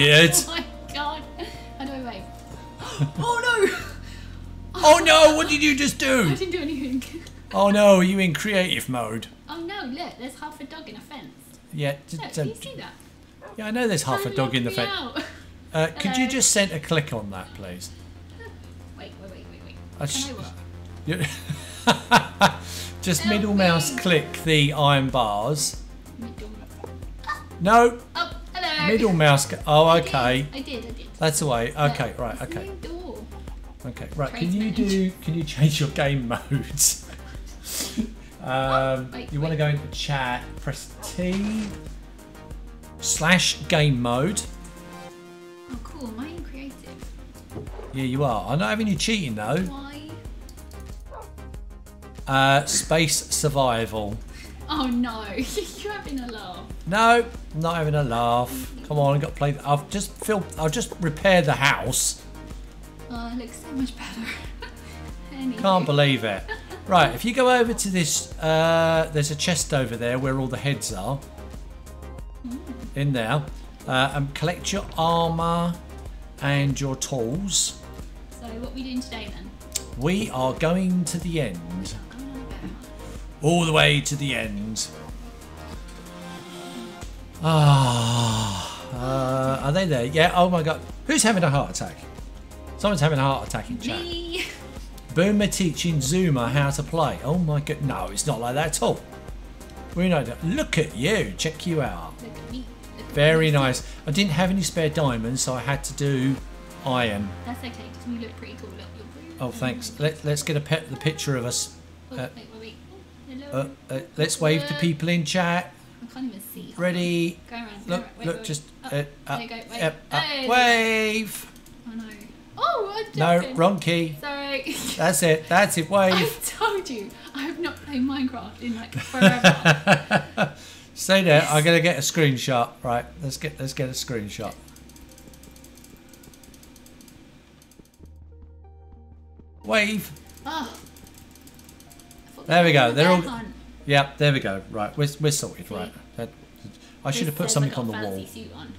weird. Oh my god. How do I wave? oh no! Oh no, what did you just I do? didn't do anything. Oh no, are you in creative mode? Oh no, look, there's half a dog in a fence. Yeah, d- Look, do you see that? yeah, I know there's half a dog in the fence. Uh, could you just send a click on that, please? Wait, wait, wait, wait, wait. I sh- I? Just middle mouse click the iron bars. Middle. No, Oh. Middle mouse. Oh, okay. I did, I did. That's the way. Okay, right. Okay, okay, right. Can you do? Can you change your game modes? Um, Wait, you want to go into chat, press T slash game mode. Oh, cool. Am I in creative? Yeah, you are. I'm not having you cheating though. Why? Uh, space survival. Oh no, you're having a laugh. No, not having a laugh. Come on, I've got to play. I've just filled. I've just repaired the house. Oh, it looks so much better. Anyway. Can't believe it. Right, if you go over to this, uh, there's a chest over there where all the heads are. In there, uh, and collect your armor and your tools. So, what are we doing today then? We are going to the end. Going on about. all the way to the end. Ah, uh, are they there? Yeah. Oh my God, who's having a heart attack? Someone's having a heart attack in chat. Me. Boomer teaching Zoomer how to play. Oh my God, no, it's not like that at all. We know that. Look at you. Check you out. Look at me. Look at Very me. nice. I didn't have any spare diamonds, so I had to do iron. That's okay, because you look pretty cool. Look, Oh, thanks. Let, let's get a pet, the picture of us. Oh, Uh, wait, wait, wait. Oh, hello. Uh, uh, let's wave to people in chat. Can't even see. Ready? Go around. go Look, around. Wait, look, wait, just uh, Oh, up, there you go. Wait. yep, up, Hey, there wave. Oh no. Oh, No, wrong key. Sorry. That's it. That's it. Wave. I told you, I have not played Minecraft in like forever. Stay there. I'm gonna get a screenshot. Right. Let's get let's get a screenshot. Wave. oh. There we go, they're all- hunt. Yep. There we go. Right. We're, we're sorted. Right. That, I should have put something on the wall. suit on.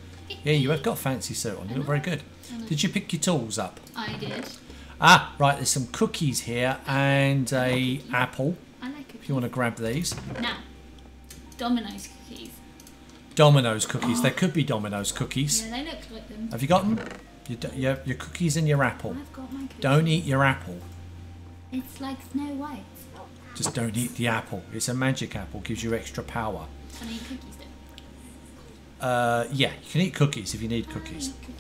Yeah, you have got a fancy suit on. You look very good. Did you pick your tools up? I did. Ah, right. There's some cookies here and a apple. I like it. If you want to grab these. Now, Domino's cookies. Domino's cookies. There could be Domino's cookies. Yeah, they look like them. Have you got them? Your, your, your cookies and your apple. I've got my cookies. Don't eat your apple. It's like Snow White. Just don't eat the apple. It's a magic apple. Gives you extra power. Can I eat cookies then? Uh, yeah, you can eat cookies if you need cookies. cookies.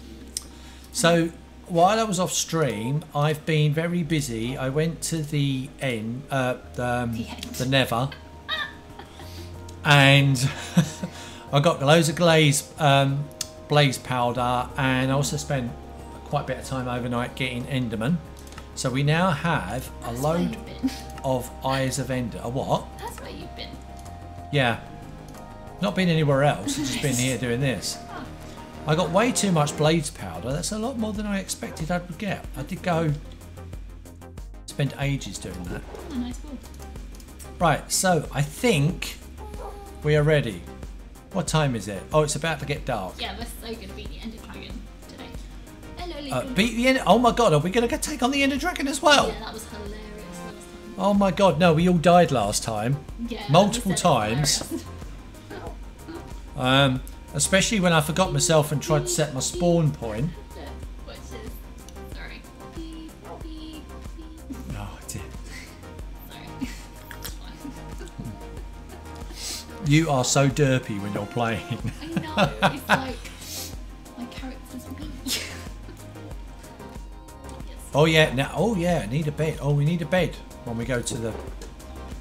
So while I was off stream, I've been very busy. I went to the end, uh, the, um, The end. the Nether, and I got loads of glaze, um, blaze powder, and I also spent quite a bit of time overnight getting Enderman. So we now have a That's where load of Eyes of Ender. A what? That's where you've been. Yeah. Not been anywhere else. Just been here doing this. I got way too much blaze powder. That's a lot more than I expected I would get. I did go spend ages doing that. Oh, nice. Right, so I think we are ready. What time is it? Oh, it's about to get dark. Yeah, we're so gonna beat the Ender Dragon today. Hello, Uh, beat the end. Oh my god, are we going to take on the Ender Dragon as well? Yeah, that was hilarious last time. Oh my god, no, we all died last time. Yeah, Multiple we said it was times. Um, especially when I forgot myself and tried to set my spawn point. I did. You are so derpy when you're playing. I know. It's like Oh yeah, now oh yeah, need a bed. Oh, we need a bed when we go to the.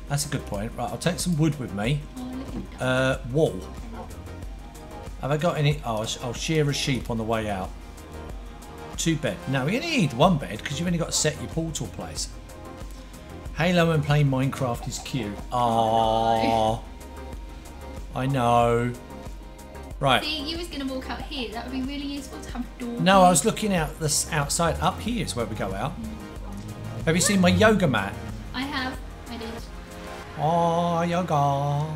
That's a good point. Right, I'll take some wood with me. Look at that. Uh, wool. Have I got any? Oh, I'll shear a sheep on the way out. Two bed. No, we only need one bed because you've only got to set your portal place. Halo and playing Minecraft is cute. Oh, I know. Right. See, you was gonna walk out here. That would be really useful to have a door. No, I was looking out this outside. Up here is where we go out. Have you seen my yoga mat? I have. I did. Oh, yoga.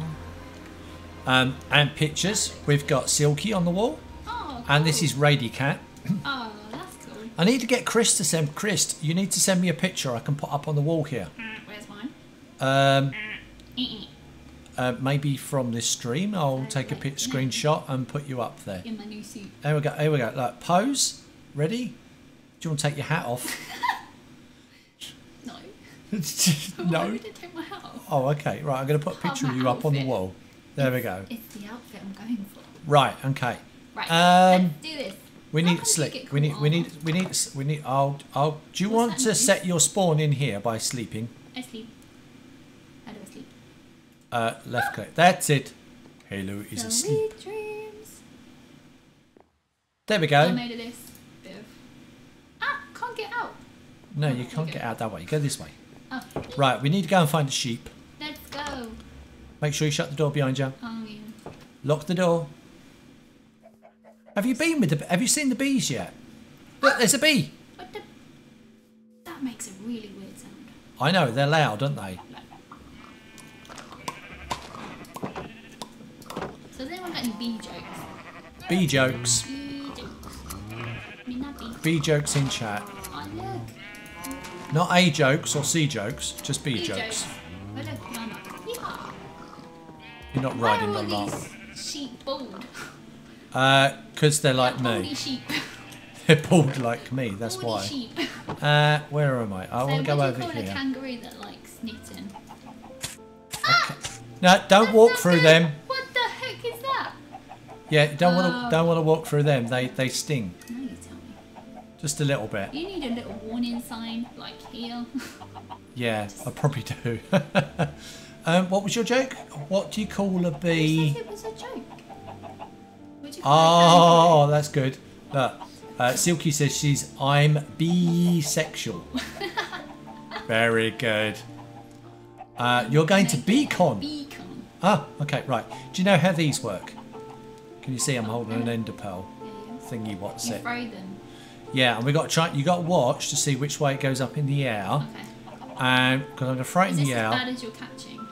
Um, and pictures. We've got Silky on the wall. Oh, And this is Rady Cat. Oh, that's cool. I need to get Chris to send. Chris, you need to send me a picture I can put up on the wall here. Uh, Where's mine? Um, Eh-eh. Uh, maybe from this stream, I'll take a pic- screenshot and put you up there. In my new suit. There we go. Here we go. Look, pose. Ready? Do you want to take your hat off? No. No. would I take my hat off? Oh, okay. Right. I'm going to put a picture of you up on the wall. There we go. It's the outfit I'm going for. Right. Okay. Right. Um, let's do this. We How need slick. We need. We need. We need. We need. I'll. I'll. Do you What's want to set your spawn in here by sleeping? I sleep. How do I sleep? Uh, left click. That's it. Halo is asleep. Dreams. There we I go. made of this bit of. Ah, can't get out. No, you can't get out that way. You Go this way. Oh, Right. We need to go and find the sheep. let's go. Make sure you shut the door behind you. Oh yeah. Lock the door. Have you been with the? Have you seen the bees yet? Look, there's a bee. What the? That makes a really weird sound. I know they're loud, aren't they? So has anyone got any bee jokes? Bee jokes. Bee jokes. I mean not bee. Bee jokes in chat. Oh look. Not A jokes or C jokes, just B, Bee jokes. jokes. Oh look, mama. Yeehaw. You're not Why riding are the all lot. these sheep bald? Because they're like me. sheep. They're bald like me, that's Baldy why. sheep. Uh, where am I? I so want to go over call a here. kangaroo that likes knitting? No, don't That's walk through good. them. Yeah, don't want Oh. to don't want to walk through them. They they sting Now you tell me. just a little bit. You need a little warning sign, like here. Yeah, I probably do. um, what was your joke? What do you call a bee? it was a joke? Would you call Oh, that's good. Look, uh, Silky says she's I'm bisexual. Very good. Uh, you're going to it Beacon. Beacon. Ah, okay, right. Do you know how these work? Can you see I'm holding an ender pearl thingy? What's You it? them. Yeah, and we got to try. You got to watch to see which way it goes up in the air. Okay. And because I'm going to frighten Is this you as out. bad as you're catching?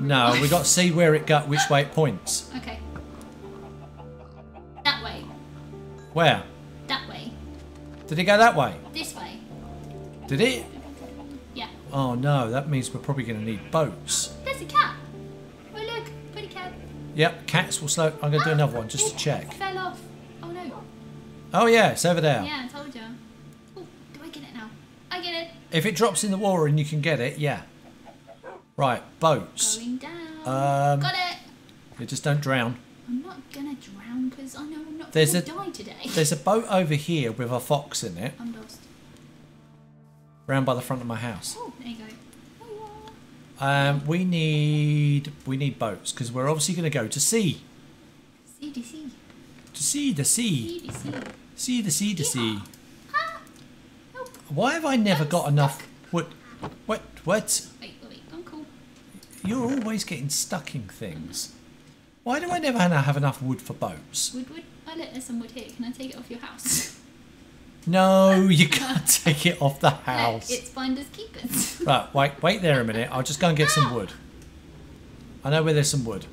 No, life? we got to see where it got, which way it points. Okay. That way. Where? That way. Did it go that way? This way. Did it? Yeah. Oh no, that means we're probably going to need boats. There's a cat. Yep, cats will slow. I'm going to do another one just to check. Fell off. Oh no. Oh yeah, it's over there. Yeah, I told you. Oh, do I get it now? I get it. If it drops in the water and you can get it, yeah. Right, boats. Going down. Um, Got it. You just don't drown. I'm not gonna drown because I know I'm not There's gonna a- die today. There's a boat over here with a fox in it, I'm lost. round by the front of my house. Oh, there you go. There you are. Um, we need we need boats because we're obviously going to go to sea. To sea, the sea, CDC. sea, the sea, the sea. Ah! Help. Why have I never I'm got stuck. enough wood? What? What? Wait, wait, wait. You're always getting stuck in things. Why do I never have enough wood for boats? Wood, wood. I let there's some wood here. Can I take it off your house? No, you can't take it off the house. it's finders keepers. Right, wait, wait there a minute. I'll just go and get some wood. I know where there's some wood.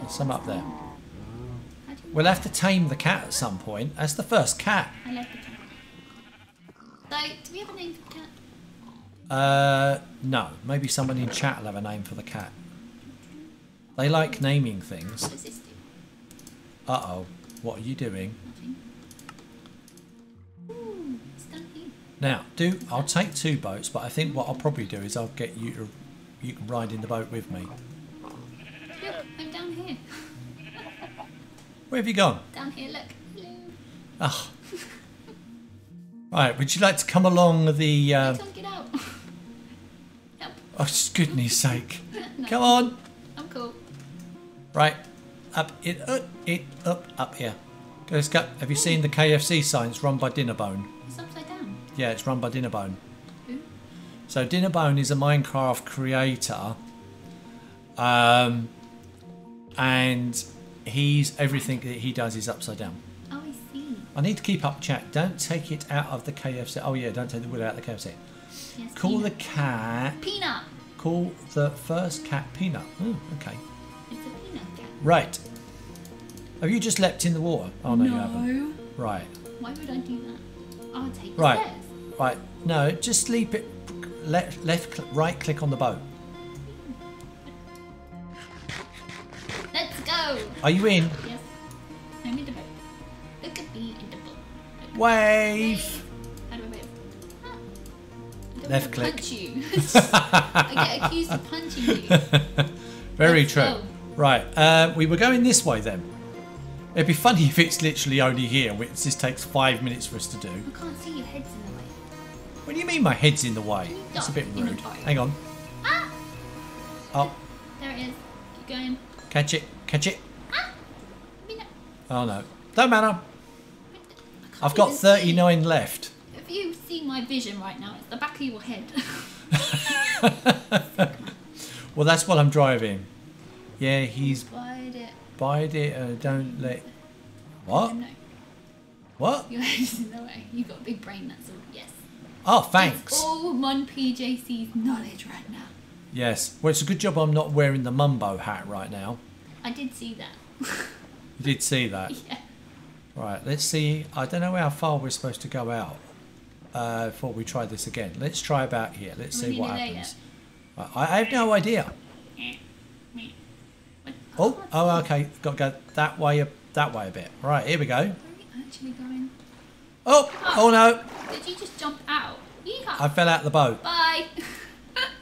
There's some up there. How do you- We'll have to tame the cat at some point. That's the first cat. I love the cat. So, do we have a name for the cat? Uh, no. Maybe someone in chat will have a name for the cat. They like naming things. What does this do? Uh oh. What are you doing? Now, do I'll take two boats, but I think what I'll probably do is I'll get you to you can ride in the boat with me. Look, I'm down here. Where have you gone? Down here, look. Hello. Ah. Right, would you like to come along the? I Uh, can't get out. Help. oh, goodness sake! No, Come on. I'm cool. Right, up it up it up up here. Let's go. Have you seen the KFC signs run by Dinnerbone. It's upside down. Yeah, it's run by Dinnerbone. Who? So Dinnerbone is a Minecraft creator, um, and he's everything that he does is upside down. Oh, I see. I need to keep up chat. Don't take it out of the KFC. Oh yeah, don't take the wood out of the KFC. Yes, Call the cat. Peanut. Call the first cat Peanut. Hmm, okay. It's a peanut cat. Right. Have you just leapt in the water? Oh no, you haven't. Right. Why would I do that? I'll take Right. Right. No, just leap it. Left, left, right click on the boat. Let's go. Are you in? Yes. I'm in the boat. Look at me in the boat. Wave. How do I wave? Ah. I Left click. Punch you. I get accused of punching you. Very Let's true. go. Right. Uh, we were going this way then. It'd be funny if it's literally only here, which this takes five minutes for us to do. I can't see your heads in the way. What do you mean my head's in the way? That's a bit duck in the rude. Hang on. Ah! Oh, There it is. Keep going. catch it, catch it. I Oh no. Don't matter. I've got even see. 39 left. If you see my vision right now, it's the back of your head. Well, that's what I'm driving. Yeah, he's Bite it. bide it. Uh, don't let. What? What? your head's in the way. You've got a big brain, that's all. Yes. Oh, It's thanks. all Monpjc's knowledge right now. Yes. Well, it's a good job I'm not wearing the mumbo hat right now. I did see that. You did see that. yeah. Right, let's see. I don't know how far we're supposed to go out uh, before we try this again. Let's try about here. Let's see what happens. I, I have no idea. Oh, oh, okay. Got to go that way, that way a bit. Right, here we go. Where are we actually going? Oh, oh no! Did you just jump out? Yeehaw. I fell out of the boat. Bye.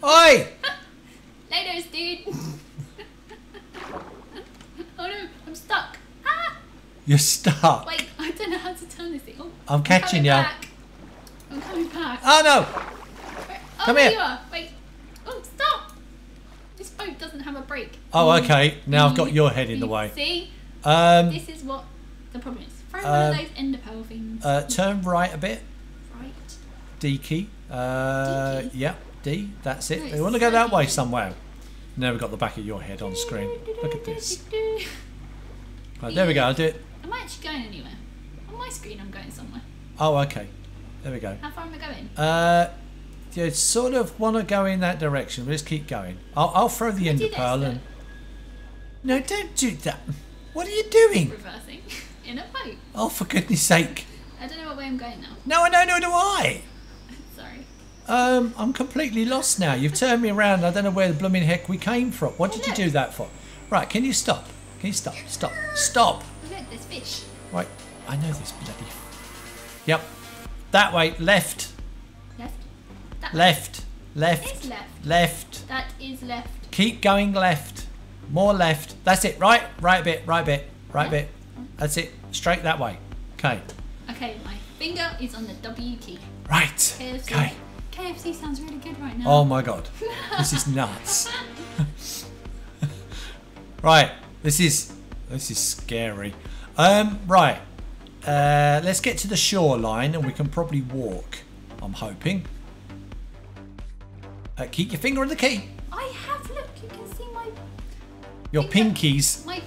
Oi! Later, dude. oh no, I'm stuck. Ah! You're stuck. Wait, I don't know how to turn this thing. Oh, I'm catching coming ya. back. I'm coming back. Oh no! Where- oh, come here. you are. Wait. Oh, stop. This boat doesn't have a brake. Oh, okay. Now I've got Mm. your head in the way. See, Um, this is what the problem is. One Um, of those ender pearl things. uh, turn right a bit. right. D key. Uh, D key? yeah, D. That's it. We want to go that way somewhere. Now we've got the back of your head on screen. Look at this. Right, there we go. I'll do it. Am I actually going anywhere? On my screen, I'm going somewhere. Oh, okay. There we go. How far am I going? Uh, you sort of want to go in that direction. Let's keep going. I'll, I'll throw the ender pearl and. No, don't do that. What are you doing? Reversing in a. Oh, for goodness sake! I don't know what way I'm going now. No, I know. Do I? Sorry. Um, I'm completely lost now. You've turned me around. I don't know where the blooming heck we came from. What did you do that for? Right, can you stop? Can you stop? Stop. Stop. Oh, look, there's fish. Right, I know this bloody. Yep. That way. Left. Left. That Left. Left. Left. Left. That is left. Keep going left. More left. That's it. Right. Right bit. Right bit. Right Yeah. bit. That's it. Straight that way. Okay. Okay, my finger is on the W key. Right. KFC. Okay. KFC sounds really good right now. Oh my god. This is nuts. right. This is this is scary. Um right. Uh let's get to the shoreline and we can probably walk. I'm hoping. Uh, keep your finger on the key. I have. Look, you can see my Your Finger. pinkies. my my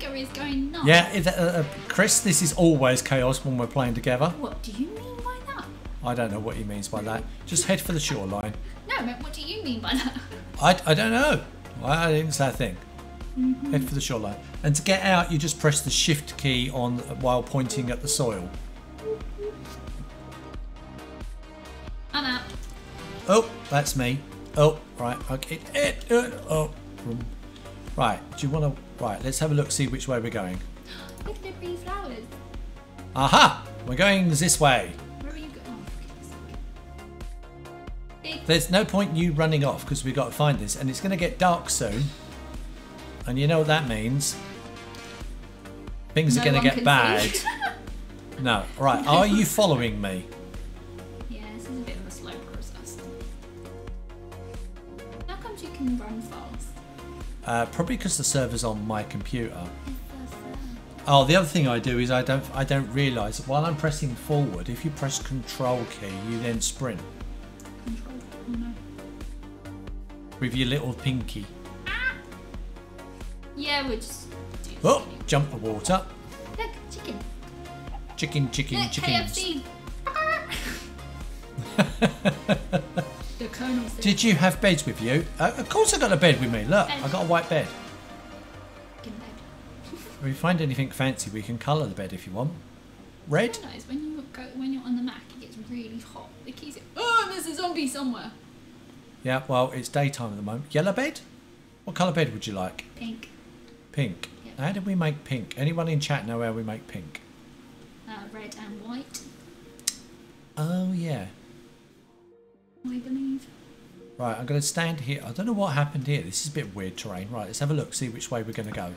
finger is going nuts. Yeah, uh, uh, Chris, this is always chaos when we're playing together. What do you mean by that? I don't know what he means by that. Just head for the shoreline. No, I what do you mean by that? I, I don't know. I didn't say a thing. Head for the shoreline. And to get out, you just press the shift key on while pointing at the soil. I'm out. Oh, that's me. Oh, right. Okay. It, it, oh. Right. Do you want to? Right. Let's have a look. See which way we're going. Look at the pretty flowers. Aha! We're going this way. Where are you going? Oh, for goodness sake. Big There's no point in you running off because we've got to find this, and it's going to get dark soon. And you know what that means? Things No are going to get bad. No. Right. Are you following me? Uh, probably because the server's on my computer. It's the sound. Oh, the other thing I do is I don't I don't realise that while I'm pressing forward, if you press Control key, you then sprint Control. Oh no. with your little pinky. Yeah, we'll just Oh, jump the water. Look, chicken. Chicken, chicken, Look, chickens. KFC. the Colonel said. Did you have beds with you? Uh, of course I got a bed with me. Look, I got a white bed. Bed. If we find anything fancy, we can colour the bed if you want. Red? Realize when you go when you're on the Mac, it gets really hot. The keys. are, Oh, there's a zombie somewhere. Yeah, well, it's daytime at the moment. Yellow bed? What colour bed would you like? Pink. Pink. Yeah. How did we make pink? Anyone in chat know how we make pink? Uh, red and white. Oh, yeah. I believe. Right, I'm going to stand here. I don't know what happened here. This is a bit weird terrain. Right, let's have a look, see which way we're going to go.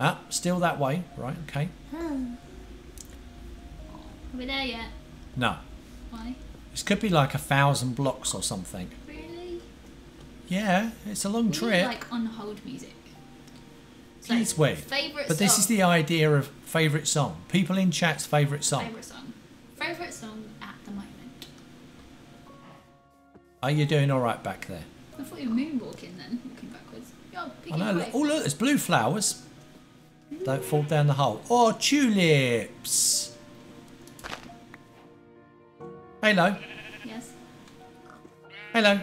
Ah, still that way. Right, okay. Are we there yet? No. Why? This could be like a thousand blocks or something. Really? Yeah, it's a long We trip. need, like on hold music. So, Please wait. Favorite. But this is the idea of favourite song. People in chat's favourite song. favorite song. Favorite song Are you doing all right back there? I thought you were moonwalking then, walking backwards. Pick I know. away. Oh, look, there's blue flowers. Don't fall down the hole. Oh, tulips. Hello. Yes. Hello.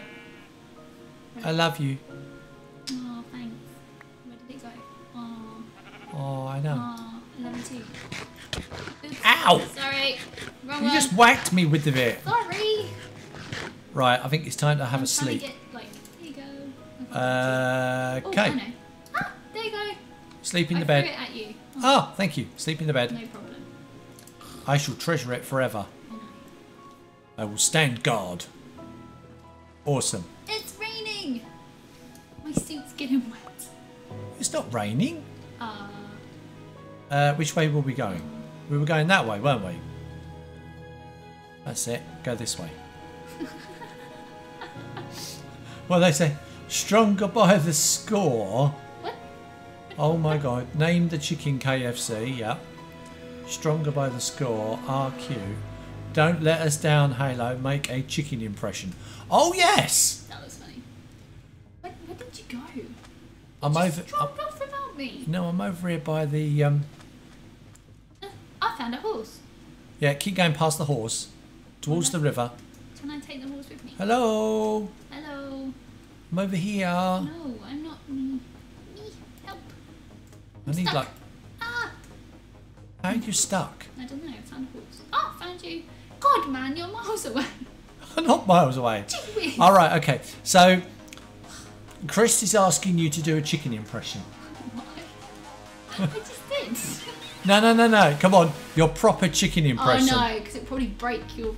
I love you. Oh, thanks. Where did it go? Oh, Oh, I know. oh, I love you too. Oops. Ow! Sorry. Wrong You one. just whacked me with the bit. Sorry. Right, I think it's time to have I'm a sleep. get, like, here you go. Uh, Oh, okay. know. Ah, there you go. Sleep in I the bed. it at you. Oh, Ah, thank you. Sleep in the bed. no problem. I shall treasure it forever. I will stand guard. Awesome. It's raining. My suit's getting wet. It's not raining. Uh, Uh, which way were we going? We were going that way, weren't we? That's it. Go this way. Well, they say stronger by the score. what? Oh my god. Name the chicken KFC. Yep. Stronger by the score. RQ. Don't let us down, Halo. Make a chicken impression. Oh yes. That was funny. Where, where did you go? I'm over. just I'm, dropped off without me. no, I'm over here by the. Um, Uh, I found a horse. yeah, keep going past the horse, towards the river. Can I take the horse with me? Hello. Hello. I'm over here. No, I'm not me. Me, help. I need stuck. like. Ah, How are you stuck? I don't know. I found a horse. Oh, found you. God, man, you're miles away. Not miles away. All right. Okay. So, Chris is asking you to do a chicken impression. Why? I just did. No, no, no, no. Come on. Your proper chicken impression. Oh no, because it probably break your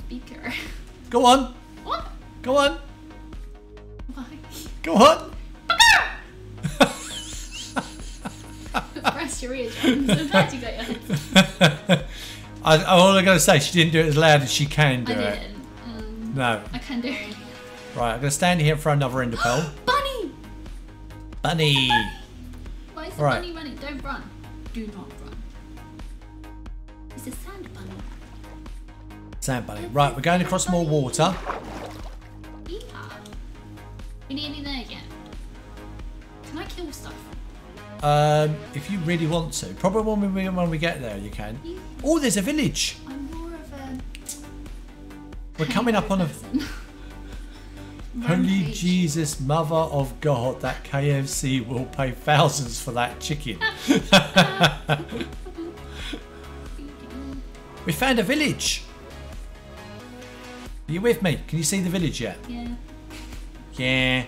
speaker. Go on. what? Go on. Why? Go on. Press your eardrums. I'm glad you got your. I, all going to say, she didn't do it as loud as she can do I it. didn't. Um, No. I can do it. Right. I'm to stand here for another ender pearl. Bunny! Bunny. Why is the Right. bunny running? Don't run. Do not run. It's a sand. Sand bunny. Right. We're going across more water. Yeehaw. We nearly there yet. Can I kill stuff? Um, if you really want to. Probably when we, when we get there, you can. Oh, there's a village. I'm more of a. We're coming up on a. Holy Jesus, Mother of God, that KFC will pay thousands for that chicken. we found a village. Are you with me? Can you see the village yet? Yeah. Yeah.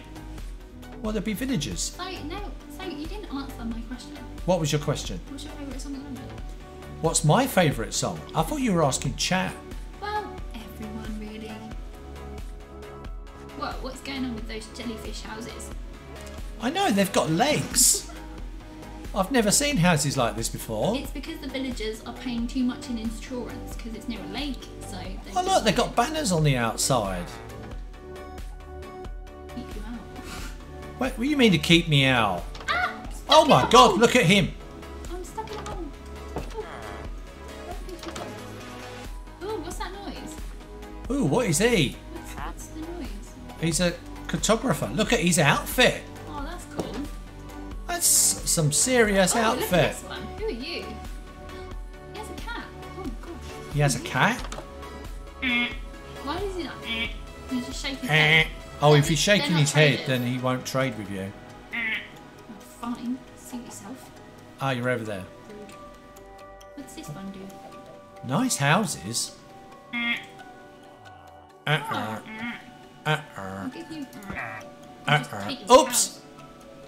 Well, there'd be villagers. So no. So you didn't answer my question. What was your question? What's your favourite song the moment? What's my favourite song? I thought you were asking chat. Well, everyone really. What? What's going on with those jellyfish houses? I know, they've got legs. I've never seen houses like this before. It's because the villagers are paying too much in insurance because it's near a lake. So they Oh, look, they've got banners on the outside. keep you out. What, what do you mean to keep me out? Ah! Oh my god, hole. look at him. I'm stuck in a hole. Oh. Ooh, what's that noise? Ooh, what is he? What's, what's the noise? He's a cartographer. Look at his outfit. That's some serious Oh, outfit. Who are you? He has a cat. Oh my gosh. He has a cat. Why is he like? He's just shaking his Eh. head. Oh, if he's shaking his head, then he won't trade with you. Fine. Suit yourself. Ah, you're over there. What's this one do? Nice houses. Uh-uh. Uh-uh. I'll give you. Just Uh-uh. Oops!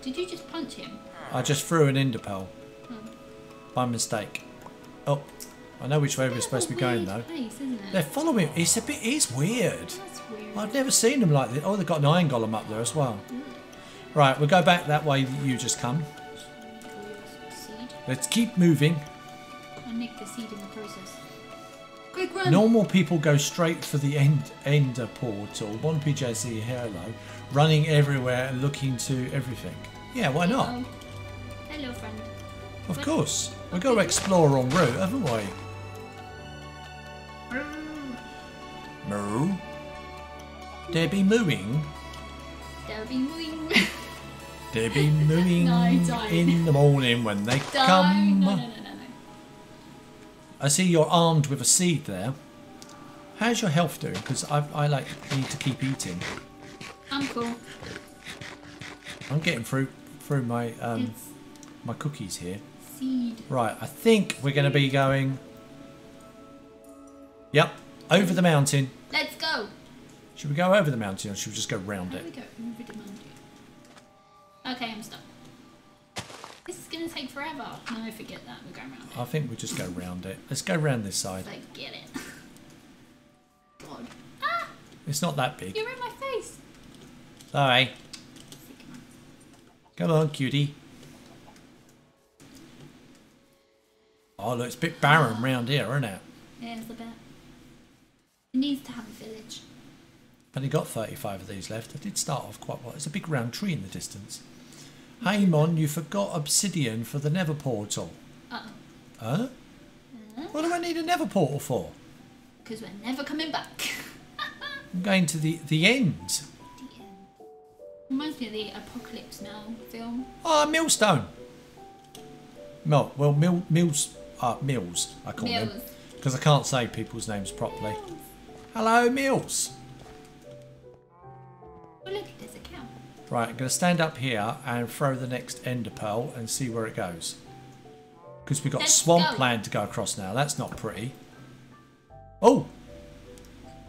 Did you just punch him? I just threw an enderpearl. Oh. By mistake. Oh, I know which way we're supposed to be going though. Place? They're following. It's a bit. It's weird. Weird. I've never seen them like this. Oh, they've got an iron golem up there as well. Right, we'll go back that way that you just come. Let's keep moving. I nicked the seed in the process. Quick run! Normal people go straight for the end ender portal. Monpjc hello, running everywhere and looking to everything. Yeah, why not? Hello. Hello, friend. Of course. We've got to explore en route, haven't we? Mm. Moo. They be mooing. They'll be moving. They be mooing No, in the morning when they Don't. come. No, no, no, no, no. I see you're armed with a seed there. How's your health doing? Because I, I like need to keep eating. I'm cool. I'm getting through through my um it's my cookies here. seed. Right, I think we're going to be going. Yep, over the mountain. Let's go. Should we go over the mountain or should we just go round How it? go over the mountain? Okay, I'm stuck. This is gonna take forever. No, forget that. We're going around it. I think we just go round it. Let's go round this side. Like, get it. God. Ah! It's not that big. You're in my face. Sorry. Come on, cutie. Oh, look, it's a bit barren round here, isn't it? There's the bit. It needs to have a village. Only got 35 of these left. I did start off quite well. It's a big round tree in the distance. Hey, Mon, you forgot obsidian for the nether portal. Uh oh. Huh? What do I need a nether portal for? Because we're never coming back. I'm going to the. The end. Reminds me of the Apocalypse Now film. Ah, millstone. Mil, well, Mil, Mills, uh, Mills, I call them. Mills. Because I can't say people's names properly. Hello, Mills. Oh look, there's a cow. Right, I'm going to stand up here and throw the next ender pearl and see where it goes. Because we've got Let's swampland to go across now. That's not pretty. Oh!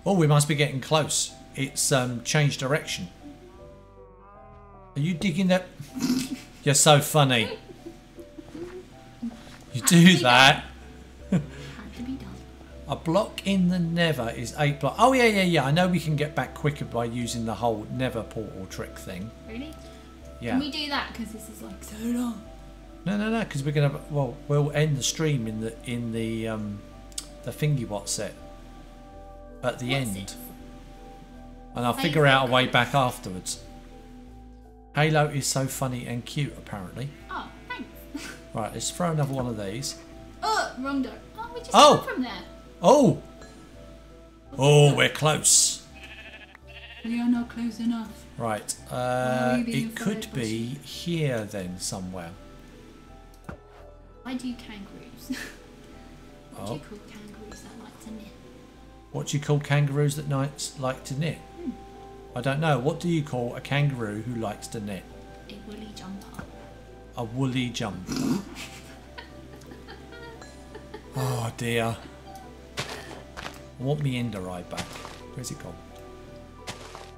Oh, we must be getting close. It's um, changed direction. Are you digging that? You're so funny. You do that. Had to be done. A block in the nether is eight block. Oh yeah, yeah, yeah. I know we can get back quicker by using the whole nether portal trick thing. Really? Yeah. Can we do that? Because this is like so long. No, no, no. Because we're gonna. Well, we'll end the stream in the in the um the thingy what set at the What's end, it? and I'll figure out a way back afterwards. Halo is so funny and cute, apparently. Oh, thanks. Right, let's throw another one of these. oh, wrong door. Oh, we just Oh! from there. Oh, oh, we're close. We are not close enough. Right, uh, are we being it could be here then somewhere. I do kangaroos. what do Oh. you call kangaroos that like to knit? What do you call kangaroos that nights like to knit? I don't know. What do you call a kangaroo who likes to knit? A woolly jumper. A woolly jumper. oh dear. I want me in the ride back. Where's it gone?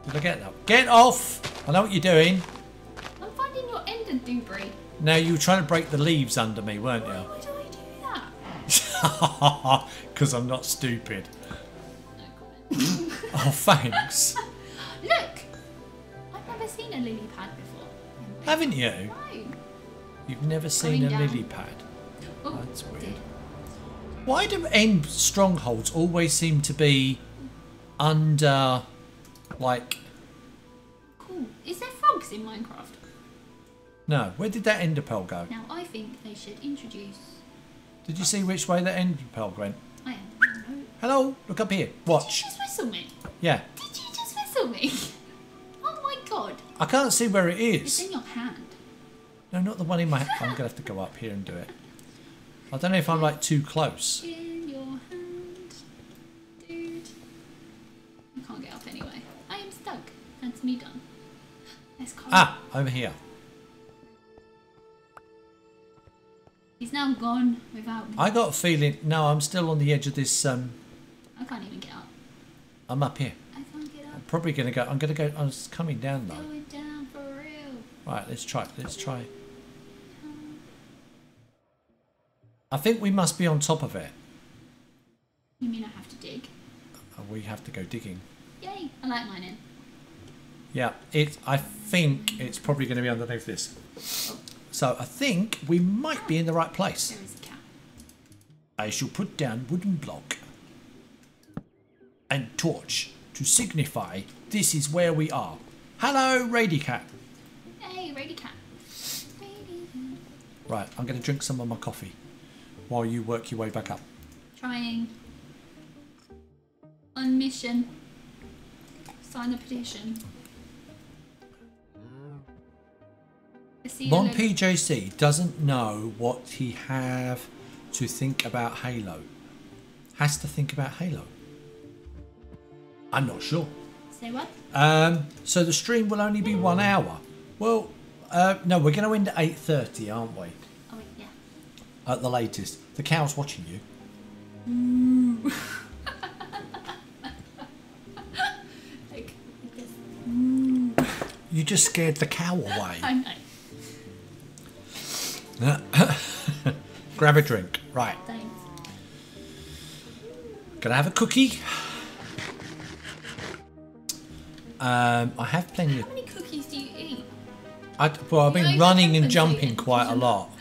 Did I get that? Get off! I know what you're doing. I'm finding your ender debris. Now you were trying to break the leaves under me, weren't you? Why do I do that? Because I'm not stupid. No comment. Oh, thanks. Look! I've never seen a lily pad before. Haven't you? No. You've never seen a down. lily pad. Oh, That's weird. Why do end strongholds always seem to be under, like, Cool. Is there frogs in Minecraft? no? Where did that ender pearl go? Now I think they should introduce. Did you see which way that ender pearl went? I am. Hello, look up here. Did Watch. you just whistle me? Yeah, Did you just whistle me? god. I can't see where it It's in your hand. No, not the one in my. Hand. I'm gonna have to go up here and do it. I don't know if I'm like too close. In your hand. Dude. I can't get up anyway. I am stuck. That's me done. Let's go. Ah, over here. He's now gone without me. I got a feeling. No, I'm still on the edge of this. Um, I can't even get up. I'm up here. I can't get up. I'm probably gonna go. I'm gonna go. I was coming down though. Going down for real. Right, let's try. Let's try. I think we must be on top of it. You mean I have to dig? Uh, We have to go digging. Yay! I like mining. Yeah, it. I think it's probably going to be underneath this. So I think we might be in the right place. There is a cat. I shall put down wooden block and torch to signify this is where we are. Hello, Radycat. Hey, Rady cat. Rady. Right, I'm going to drink some of my coffee while you work your way back up. Trying. On mission. Sign the petition. Mon PJC doesn't know what he have to think about Halo. Has to think about Halo. I'm not sure. Say what? Um, so the stream will only be one hour. Well, uh, no, we're going to end at eight thirty, aren't we? Oh yeah. At the latest. The cow's watching you. Like, this. You just scared the cow away. I know. Grab a drink. Right. Thanks. Gonna have a cookie. Um, I have plenty of. How many cookies do you eat? I, well, I've been know, running and jumping quite a lot.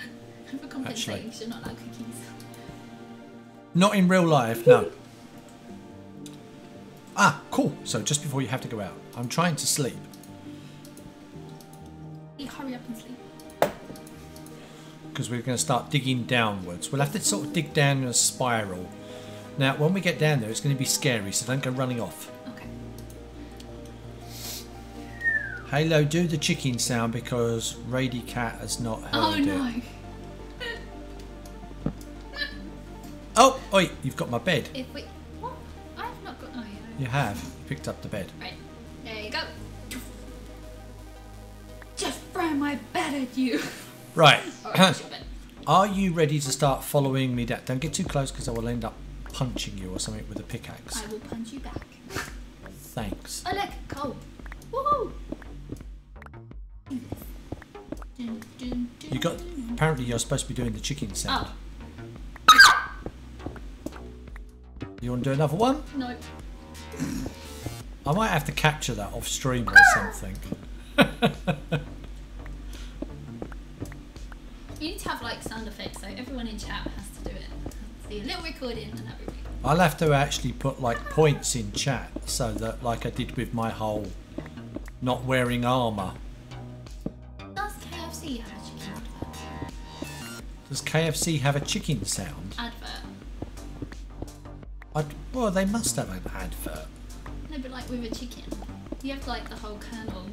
For should not like cookies. Not in real life, no. Ah, cool. So just before you have to go out, I'm trying to sleep. You hurry up and sleep. because we're going to start digging downwards. We'll have to sort of dig down in a spiral. Now, when we get down there, it's going to be scary, so don't go running off. Halo, do the chicken sound because Rady Cat has not heard Oh it. no. Oh, oi, you've got my bed. If we. What? I've not got. Oh yeah. You have. You picked up the bed. Right. There you go. Just throw my bed at you. Right. Alright, it's your bed. Are you ready to start following me down? Don't get too close because I will end up punching you or something with a pickaxe. I will punch you back. Thanks. Oh look, coal. Woohoo! You got. Apparently, you're supposed to be doing the chicken sound. Oh You want to do another one? no. I might have to capture that off stream or something. You need to have like sound effects, so everyone in chat has to do it. See a little recording and that. I'll have to actually put like points in chat so that, like I did with my whole not wearing armor. Does KFC have a chicken advert? Does KFC have a chicken sound? Advert. I'd, well, they must have an advert. No, but like with a chicken, you have like the whole Colonel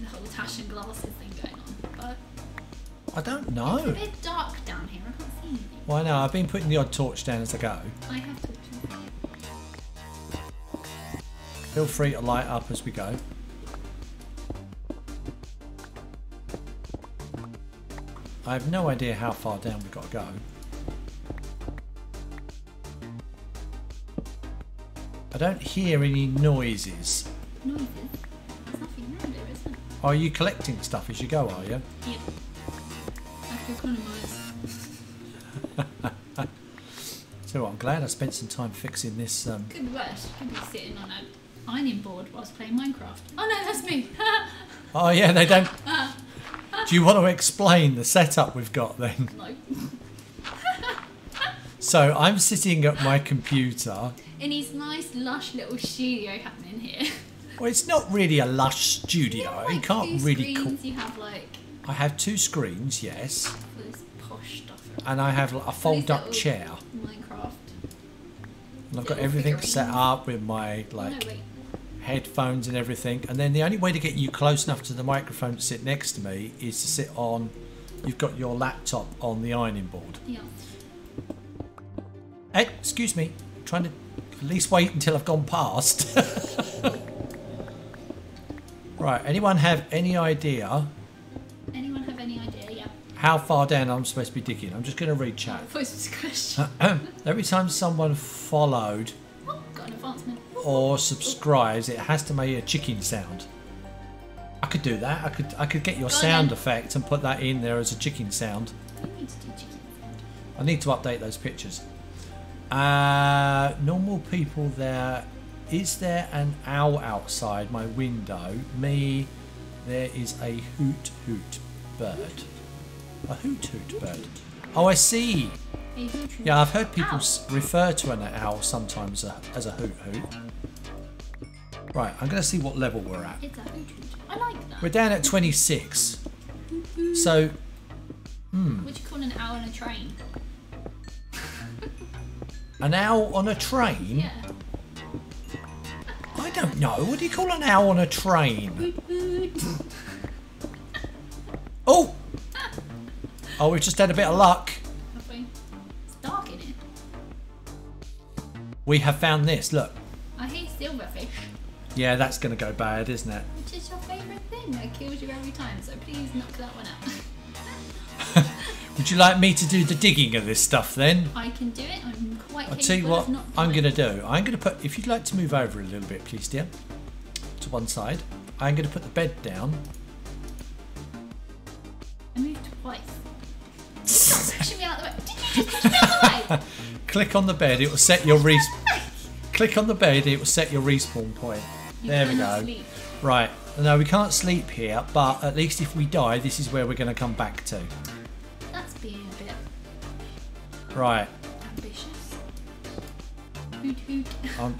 the whole tash and glasses thing going on. But I don't it's a know. bit dark down here. I can't see anything. Why no? I've been putting the odd torch down as I go. I have torches. Feel free to light up as we go. I have no idea how far down we've got to go. I don't hear any noises. Noises. There's nothing around here, is there? Are you collecting stuff as you go, are you? Yeah. I have to economise. So I'm glad I spent some time fixing this. Um, Could be worse. Could be sitting on a ironing board whilst playing Minecraft. Oh no, that's me. oh yeah, they don't. Do you want to explain the setup we've got then? no. So I'm sitting at my computer. In his nice, lush little studio happening here. Well, it's not really a lush studio. like you can't really call. screens, You have like I have two screens, yes, all this posh stuff. and I have a fold-up chair, Minecraft. and I've got everything set up with my Oh, like no, wait. Headphones and everything. And then the only way to get you close enough to the microphone to sit next to me is to sit on. You've got your laptop on the ironing board. Yeah. Ed, excuse me. trying to at least wait until I've gone past. right. Anyone have any idea Anyone have any idea? Yeah. how far down I'm supposed to be digging. I'm just going to read chat. Voice question. Uh-huh. Every time someone followed or subscribes, it has to make a chicken sound. I could do that. I could I could get your Go sound then. effect and put that in there as a chicken sound. You need to do chicken. I need to update those pictures. Uh, normal people there. Is there an owl outside my window? Me. There is a hoot hoot bird. A hoot hoot bird. Oh, I see. Hey, who drew- Yeah, I've heard people s- refer to an owl sometimes a, as a hoot hoot. Right, I'm going to see what level we're at. It's a hoot hoot. I like that. We're down at 26. So, hmm. What do you call an owl on a train? an owl on a train? Yeah. I don't know. What do you call an owl on a train? Hoot hoot. Oh! Oh, we've just had a bit of luck. We have found this. Look. I hate silverfish. Yeah, that's going to go bad, isn't it? Which is your favourite thing that kills you every time, so please knock that one out. Would you like me to do the digging of this stuff then? I can do it, I'm quite I'll tell you what I'm going to do. I'm going to put, if you'd like to move over a little bit, please, dear, to one side. I'm going to put the bed down. I moved twice. Stop pushing me out the way. Did you just push me out the way? Click on the bed, it will set your res. Click on the bed, it will set your respawn point. You there we go. sleep. Right. No, we can't sleep here, but at least if we die, this is where we're going to come back to. That's being a bit Right. ambitious. Hoot hoot. Um,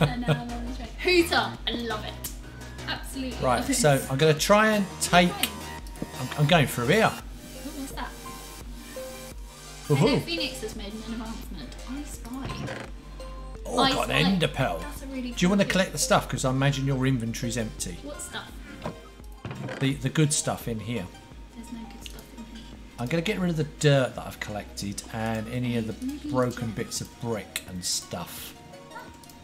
and now I'm on the train. Hooter! I love it. Absolutely. right. love it. So I'm going to try and take. I'm, I'm going through here. What was? I know Phoenix has made an advancement. I spy. Oh, I got an ender pearl. Really Do you want to collect the stuff? Because I imagine your inventory's empty. What stuff? The the good stuff in here. There's no good stuff in here. I'm going to get rid of the dirt that I've collected and any of the broken bits of brick and stuff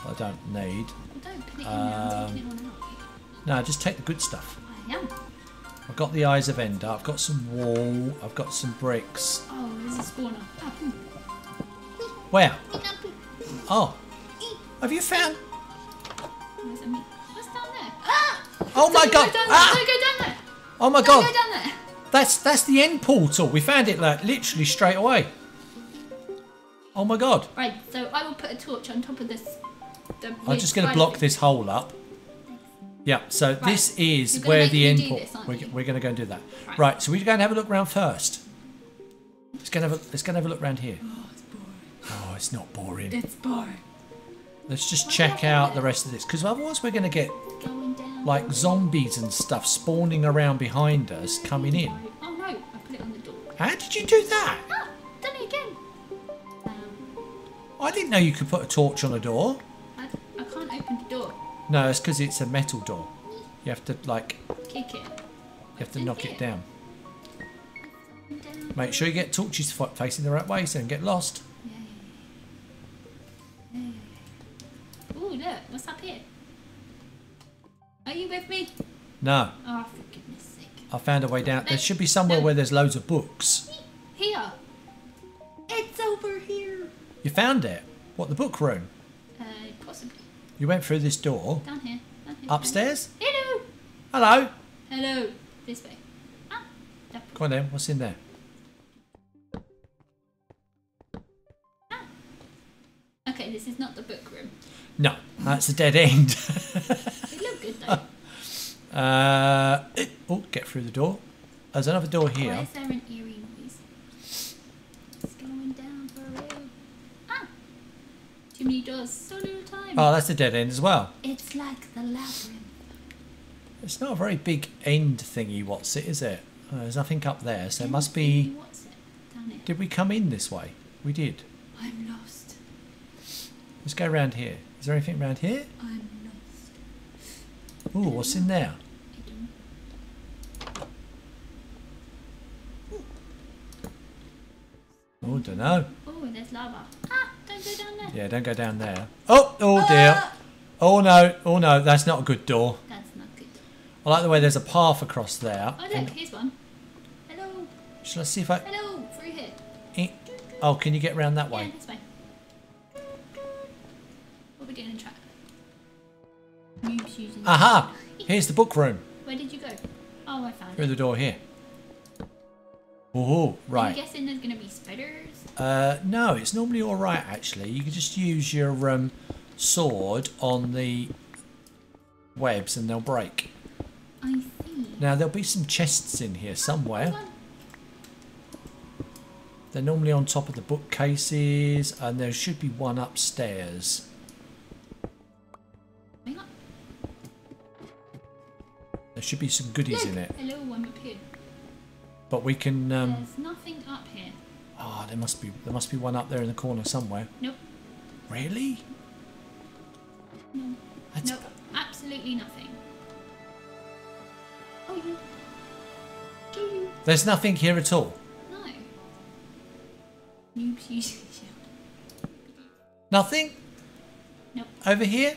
that I don't need. Well, don't put it in there. I'm Um. No, just take the good stuff. I am. I've got the eyes of Ender. I've got some wall. I've got some bricks. Oh, there's a spawner. Where? Eat that boom. Oh, have you found? Where's the meat? What's down there? Ah! Oh my Don't god! Go down there. Ah! Don't go down there. Oh my Don't god! go down there. That's that's the end portal. We found it like literally straight away. Oh my god! Right, so I will put a torch on top of this. I'm just going to block thing. this hole up. Yeah, so this is where the end. We're, we're going to go and do that. Right. Right. so we're going to have a look around first. Let's go and have a, let's go have a look around here. Oh, it's boring. Oh, it's not boring. It's boring. Let's just check out the rest of this because otherwise we're going to get Going like zombies and stuff spawning around behind us coming in. Oh no, I put it on the door. How did you do that? Ah, done it again. Um, I didn't know you could put a torch on a door. I, I can't open the door. No, it's because it's a metal door. You have to like Kick it. you have to knock it down. Make sure you get torches facing the right way so you don't get lost. Oh, look, what's up here? Are you with me? No, Oh, for goodness sake. I found a way down. There should be somewhere no. where there's loads of books. Here. It's over here. You found it. What the book room? You went through this door. Down here. Down here. Upstairs? Hello. Hello. Hello. This way. Ah. Come on then. What's in there? Ah. Okay, this is not the book room. No, that's a dead end. They look good though. uh, it- oh, get through the door. There's another door here. is there an eerie noise? It's going down for real. Ah! Too many doors, so little time. Oh, that's a dead end as well. It's like the labyrinth. It's not a very big end thingy. What's it? Is it? Uh, there's nothing up there, so it must be. What's it? Down here. Did we come in this way? We did. I'm lost. Let's go around here. Is there anything around here? I'm lost. Ooh, what's in there? I don't. Oh, don't know. Oh, there's lava. Ah! Don't go down there. Yeah, don't go down there. Oh, oh dear. Ah! Oh no, oh no, that's not a good door. That's not good. I like the way there's a path across there. Oh, look, here's one. Hello. Shall I see if I... Hello. Through here. eh, Oh, can you get round that way? Yeah, this way. What are we doing in chat? Noobs using. Aha! Here's the book room. Where did you go? Oh, I found Through it. the door here. Oh, I'm guessing there's gonna be spiders. Uh, no, it's normally all right actually. You can just use your um, sword on the webs and they'll break. I see. Now there'll be some chests in here somewhere. Hold. They're normally on top of the bookcases, and there should be one upstairs. Hang on. There should be some goodies Look. in it, Hello, I'm up here. But we can. Um, There's nothing up here. oh, there must be there must be one up there in the corner somewhere. Nope. Really? No. That's, Nope. Absolutely nothing. Oh, you. Do you? There's nothing here at all. No. Shield. Nothing Nope. over here.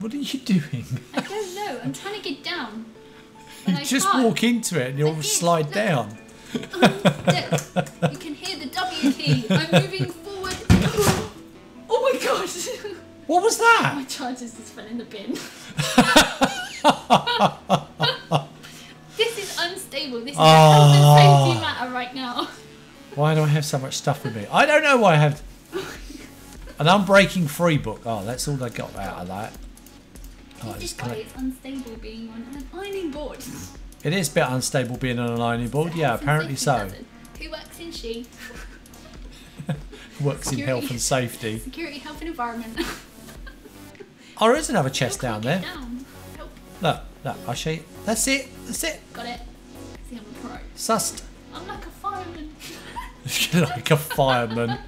What are you doing? I don't know. I'm trying to get down. You just can't. walk into it and you'll slide look. down. Look, you can hear the W key. I'm moving forward. Oh my god! What was that? My charges just fell in the bin. this is unstable. This is a ah. health and safety matter right now. Why do I have so much stuff with me? I don't know why I have an unbreaking free book. Oh, that's all I got out of that. Oh, it's is why it's unstable being on an ironing board. it is a bit unstable being on an ironing board. Yeah, apparently so. Who works in she? Works in health and safety. Security, health and environment. Oh, there is another chest down there. Down. Help. Look, look, I'll show you. That's it. That's it. Got it. See, I'm a pro. Sussed. I'm like a fireman. like a fireman.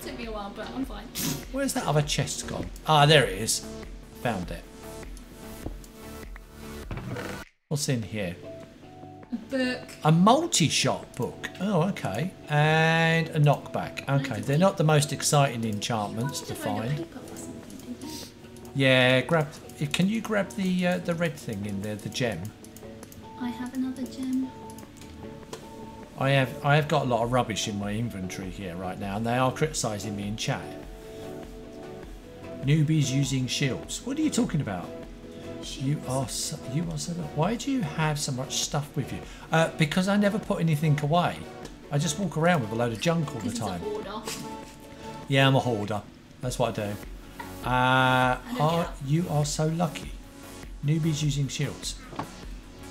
Took me a while, but I'm fine. Where's that other chest gone? Ah, there it is. Found it. What's in here? A book. A multi-shot book. Oh, okay. And a knockback. Okay, they're not the most exciting enchantments to find. Yeah, grab. Can you grab the uh, the red thing in there, the gem? I have another gem. I have I have got a lot of rubbish in my inventory here right now, and they are criticising me in chat. Newbies using shields. What are you talking about? You are so, you are so. Why do you have so much stuff with you? Uh, because I never put anything away. I just walk around with a load of junk all the time. Yeah, I'm a hoarder. That's what I do. Uh, don't are, you are so lucky. Newbies using shields.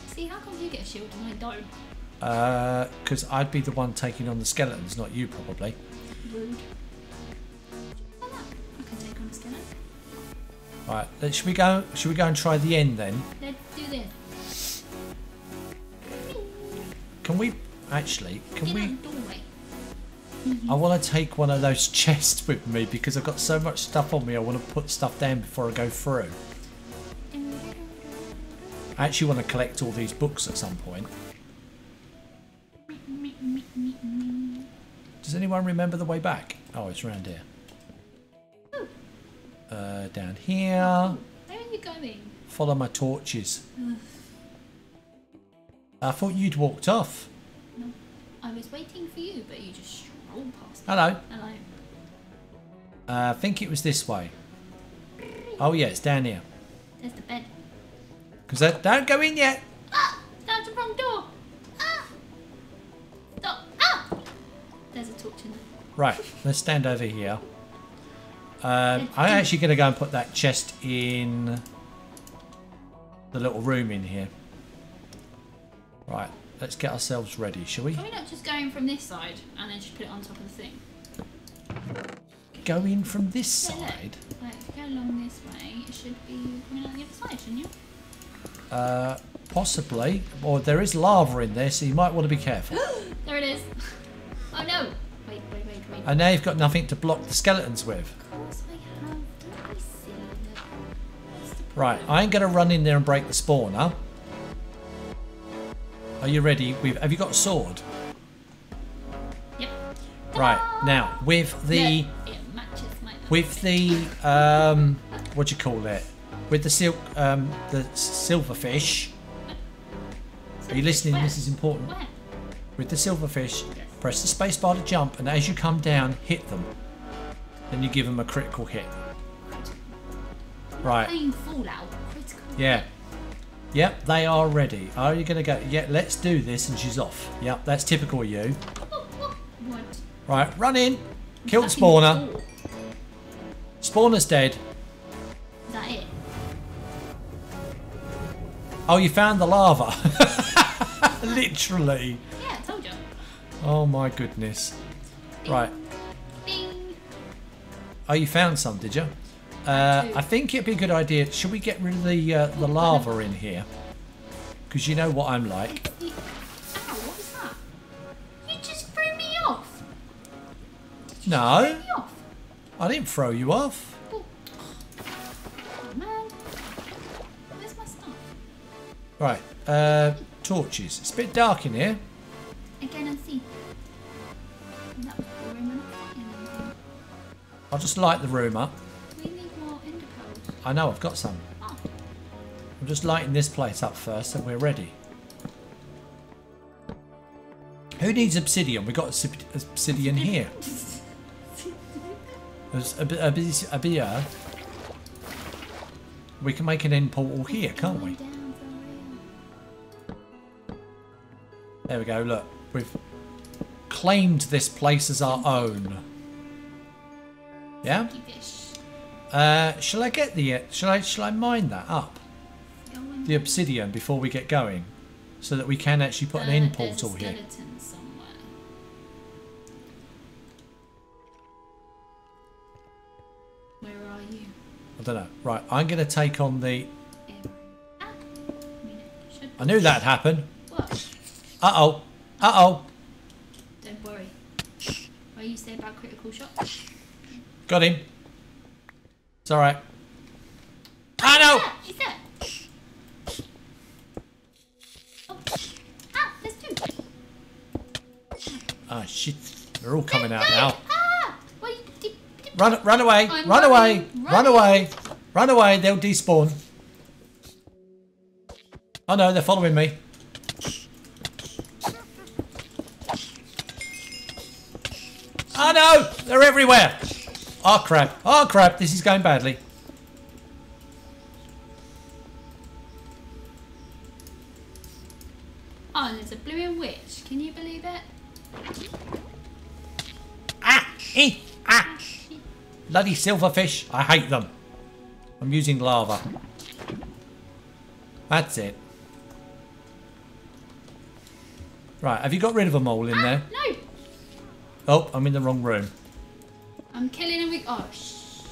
See, how come you get a shield and I don't? Because Uh, I'd be the one taking on the skeletons, not you, probably. Rude. Right, let- should we go? Should we go and try the end then? Let's do this. Can we actually? Can In we? I want to take one of those chests with me because I've got so much stuff on me. I want to put stuff down before I go through. I actually want to collect all these books at some point. Does anyone remember the way back? Oh, it's around here. Uh, down here. Where are you going? Follow my torches. I thought you'd walked off. No. I was waiting for you, but you just strolled past. Hello. Hello. Uh, I think it was this way. Oh yeah, it's down here. There's the bed. Because don't go in yet. Ah! That's the wrong door! Ah! Stop! Ah! There's a torch in there. Right, let's stand over here. Um, I'm actually going to go and put that chest in the little room in here. Right, let's get ourselves ready, shall we? Can we not just go in from this side and then just put it on top of the thing? Go in from this Yeah, look. side. Like, if you go along this way, it should be coming out the other side, shouldn't you? Uh, possibly. Or there is lava in there, so you might want to be careful. There it is. Oh no! Wait, wait, wait, wait. And now you've got nothing to block the skeletons with. Of course I have. Don't be silly. Look. What's the Right, I ain't going to run in there and break the spawner. Are you ready? We've, have you got a sword? Yep. Right, now, with the... With the... Um, what do you call it? with the silk, um, the silverfish. Are you listening? Where? This is important. Where? With the silverfish, press the spacebar to jump, and as you come down, hit them. Then you give them a critical hit. Right. Yeah. Yep, they are ready. Are you going to go? Yeah, let's do this, and she's off. Yep, that's typical of you. Right, run in. Killed spawner. Spawner's dead. Is that it? Oh, you found the lava. Literally. Yeah, I told you. Oh my goodness. Right. Bing. Oh, you found some, did you? Uh, I think it'd be a good idea. Should we get rid of the uh, the lava in here? Because you know what I'm like. Ow, what was that? You just threw me off. No, me off. I didn't throw you off. Oh, oh man. Where's my stuff? Right. Uh, torches. It's a bit dark in here. Again and see. I'll just light the room up. We need more ender. I know I've got some. Oh, I'm just lighting this place up first, and we're ready. Who needs obsidian? We've got obsidian here. There's a a a We can make an end portal here, can't we? Going down for real. There we go. Look, we've claimed this place as our own. Yeah. Uh, shall I get the? Shall I? Shall I mine that up? The obsidian before we get going, so that we can actually put an Uh, end portal here. somewhere. Where are you? I don't know. Right, I'm going to take on the. Ah, I mean. I knew that'd happen. What? Uh oh. Uh oh. Don't worry. What you say about critical shot? Got him. It's all right. Ah no! Ah, he's there. Oh. There's two. Shit! They're all coming out now. Ah! Wait, did, did, Run! Run away! I'm run away! running, Run away! Run away! They'll despawn. Oh no, they're following me. Oh no! They're everywhere! Oh crap! Oh crap! This is going badly. Oh, and there's a blue witch. Can you believe it? Ah! Eh! Ah! Bloody silverfish. I hate them. I'm using lava. That's it. Right, have you got rid of them all in there? No! Oh, I'm in the wrong room. I'm killing a weak. Oh, shit.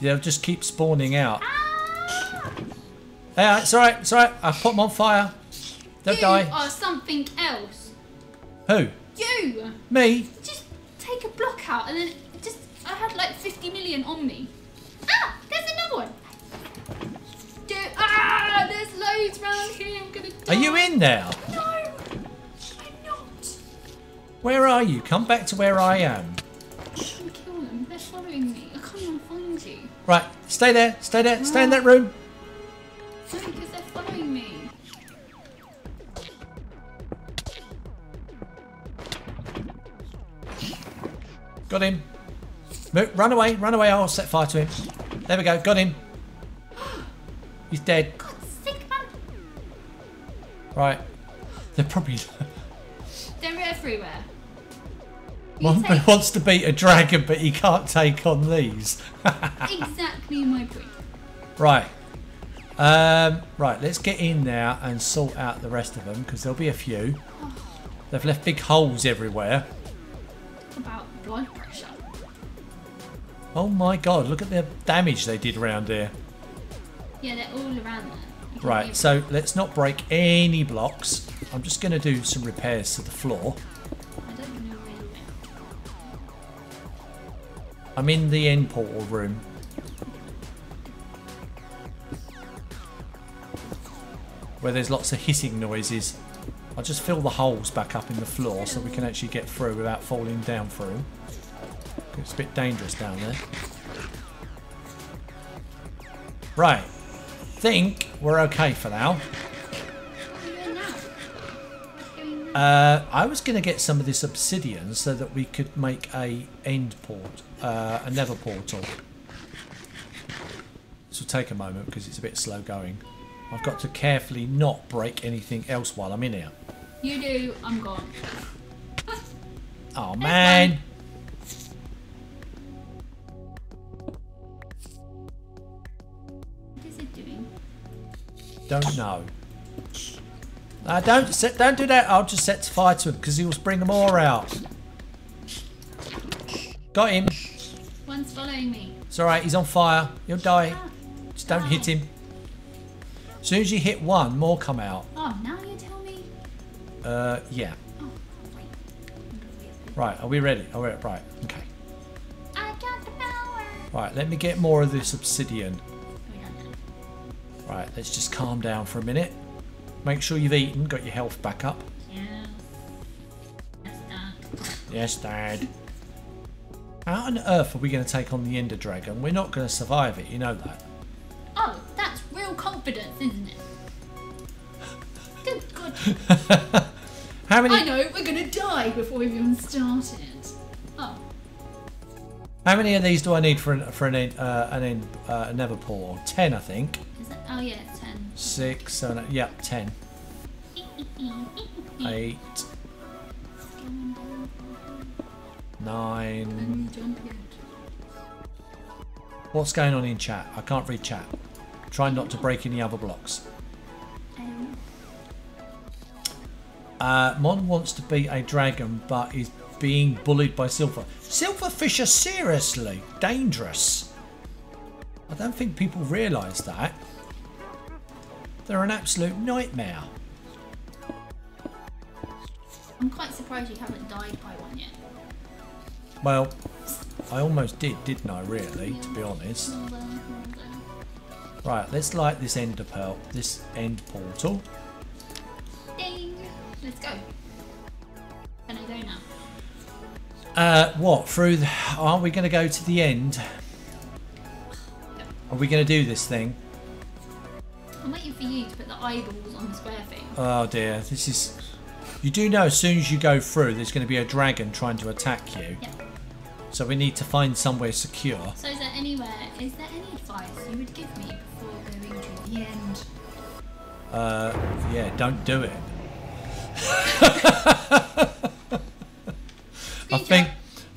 They'll just keep spawning out. Ah! Yeah, it's alright, it's alright. I put them on fire. They'll you die. are something else. Who? You! Me? Just take a block out and then just. I had like 50 million on me. Ah! There's another one! Ah! There's loads round here. I'm gonna die. Are you in there? No! I'm not. Where are you? Come back to where I am. I'm gonna kill them. They're following me. I can't even find you. Right, stay there, stay there, stay in that room. No, because they're following me. Got him. Run away, run away. I'll set fire to him. There we go, got him. He's dead. God, sick. Right. They're probably. They're everywhere. Take wants to beat a dragon, but he can't take on these. exactly my point. right. Um, right, let's get in there and sort out the rest of them because there'll be a few. They've left big holes everywhere. Talk about blood pressure. Oh my god, look at the damage they did around here. Yeah, they're all around there. Right, so let's not break any blocks. I'm just going to do some repairs to the floor. I'm in the end portal room. Where there's lots of hissing noises. I'll just fill the holes back up in the floor so we can actually get through without falling down through. It's a bit dangerous down there. Right. think we're okay for now. Uh, I was going to get some of this obsidian so that we could make a end port, uh, a nether portal. This will take a moment because it's a bit slow going. I've got to carefully not break anything else while I'm in here. You do, I'm gone. Oh man! What is it doing? Don't know. Uh, don't set, don't do that. I'll just set fire to him because he'll bring them all out. Got him. One's following me. It's all right. He's on fire. He'll die. Ah. Just don't hit him. As soon as you hit one, more come out. Oh, now you tell me. Uh, yeah. Oh, wait. I'm gonna be a Right. Are we ready? Are we right? Okay. I got the power. Right. Let me get more of this obsidian. We don't know. Right. Let's just calm down for a minute. Make sure you've eaten. Got your health back up. Yes. Yes, Dad. Yes, Dad. How on earth are we going to take on the Ender Dragon? We're not going to survive it. You know that. Oh, that's real confidence, isn't it? Good God. How many? I know, we're gonna die before we've even started. Oh, How many of these do I need for an for an uh, an uh, nether portal? Ten, I think. that? Oh yeah, ten. Six, seven, eight, yeah, ten. Eight, nine. What's going on in chat? I can't read chat. Try not to break any other blocks. Uh, Mon wants to be a dragon, but is being bullied by Silver. Silverfish are seriously dangerous. I don't think people realise that. They're an absolute nightmare. I'm quite surprised you haven't died by one yet. Well, I almost did, didn't I, really, to be honest? Well done, well done. Right, let's light this ender pearl, this end portal. Ding! Let's go. Can I go now? Uh, what, through the... Aren't we going to go to the end? Are we going to do this thing? I'm waiting for you to put the eyeballs on the square thing. Oh dear, this is... You do know as soon as you go through, there's going to be a dragon trying to attack you. Yeah. So we need to find somewhere secure. So is there anywhere, is there any advice you would give me before going to the end? Uh, yeah, don't do it. I think,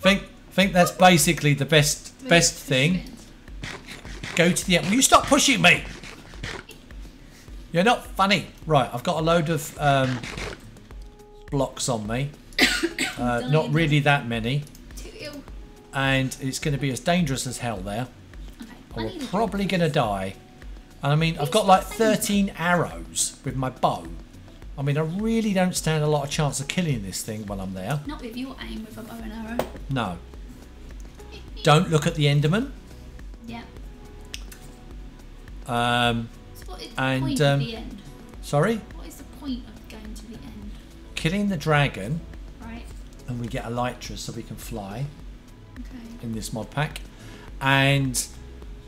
think, think that's basically the best, best thing. Go to the end. Will you stop pushing me? You're not funny. Right, I've got a load of um, blocks on me. Uh, not really that many, Too ill. and it's going to be as dangerous as hell there. Okay. I I'm probably going to die. And I mean, I've got like 13 arrows with my bow. I mean, I really don't stand a lot of chance of killing this thing while I'm there. Not with your aim with a bow and arrow. No. Don't look at the Enderman. Yeah. Um, what is the And, point um, of the end? sorry? What is the point of going to the end? Killing the dragon, Right. and we get elytra so we can fly Okay. in this mod pack. And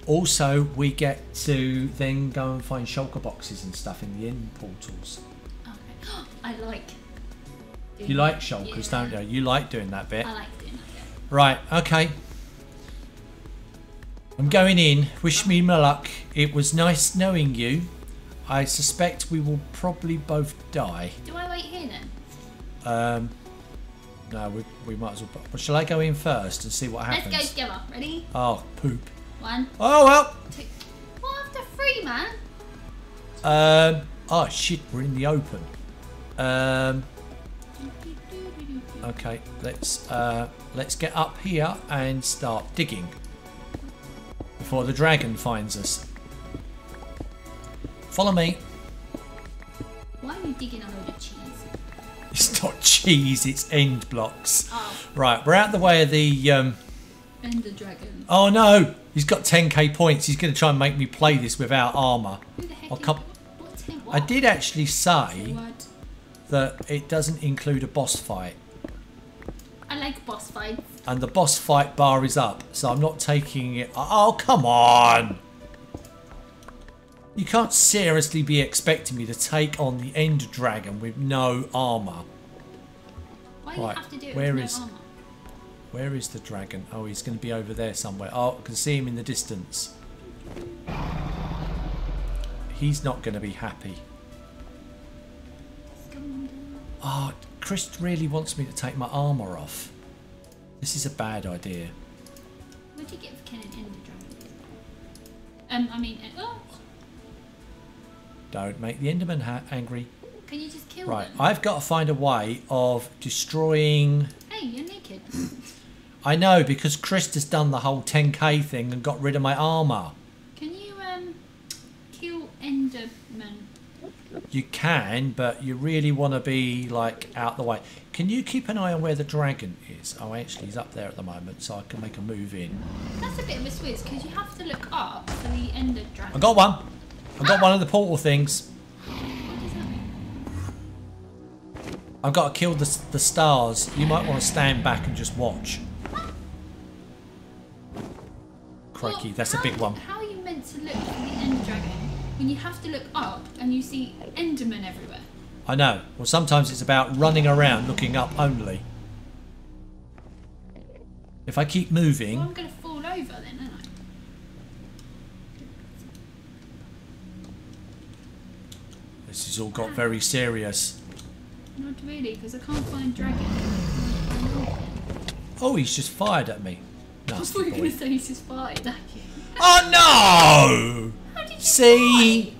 also, we get to then go and find shulker boxes and stuff in the end portals. Okay. I like. You like shulkers, Yeah. don't you? You like doing that bit. I like doing that. Yeah. Right, okay. I'm going in. Wish me my luck. It was nice knowing you. I suspect we will probably both die. Do I wait here then? Um, no, we, we might as well. But shall I go in first and see what happens? Let's go together. Ready? Oh, poop. One, Oh, well. two. Well, after three, man. Um, oh, shit, we're in the open. Um, okay, let's uh, let's get up here and start digging before the dragon finds us. Follow me. Why are you digging a load of cheese? It's not cheese, it's end blocks. Oh, Right, we're out the way of the. Um, the dragon. oh no, he's got 10k points. He's going to try and make me play this without armour. Who the heck I'll come- I did actually say that it doesn't include a boss fight. I like boss fights. and the boss fight bar is up, so I'm not taking it. Oh, oh come on! You can't seriously be expecting me to take on the End Dragon with no armour. Why do you Right, have to do it where with is- no armor? Where is the dragon? Oh, he's going to be over there somewhere. Oh, I can see him in the distance. He's not going to be happy. Oh, Chris really wants me to take my armour off. This is a bad idea. What do you get for killing Ender Dragon? Um, I mean, uh, oh, Don't make the Enderman ha- angry. can you just kill Right, them? I've got to find a way of destroying. Hey, you're naked. I know because Chris has done the whole 10k thing and got rid of my armour. Can you um kill Enderman? You can, but you really want to be like out the way. Can you keep an eye on where the dragon is? Oh, actually, he's up there at the moment, so I can make a move in. That's a bit of a switch because you have to look up for the Ender Dragon. I got one. I got one of the portal things. What does that mean? I've got to kill the, the stars. You might want to stand back and just watch. Crikey, Well, that's a big one. How are you meant to look for the Ender Dragon when you have to look up and you see Enderman everywhere? I know. Well, sometimes it's about running around looking up only. If I keep Well, moving, I'm going to fall over then, aren't I? this has all got very serious. Not really, because I can't find dragon. Oh, he's just fired at me. I Nasty thought you were going to say he's just fired at you. Oh no! How did you See?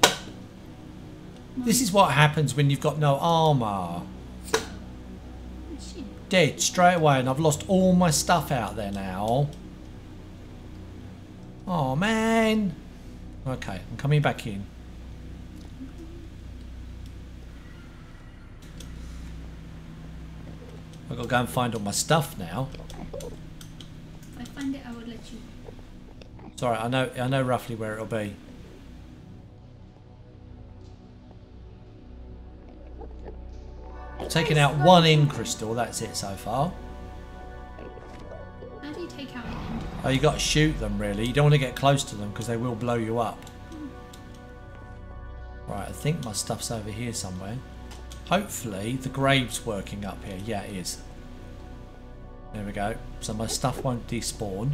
This is what happens when you've got no armour. Dead straight away, and I've lost all my stuff out there now. Oh man. Okay, I'm coming back in. I've got to go and find all my stuff now. If I find it, I will let you. Sorry, I know I know roughly where it'll be. Taking out one in crystal, that's it so far. How do you take out? Oh, you got to shoot them really. You don't want to get close to them because they will blow you up. Right, I think my stuff's over here somewhere. Hopefully the grave's working up here. Yeah, it is. There we go. So my stuff won't despawn.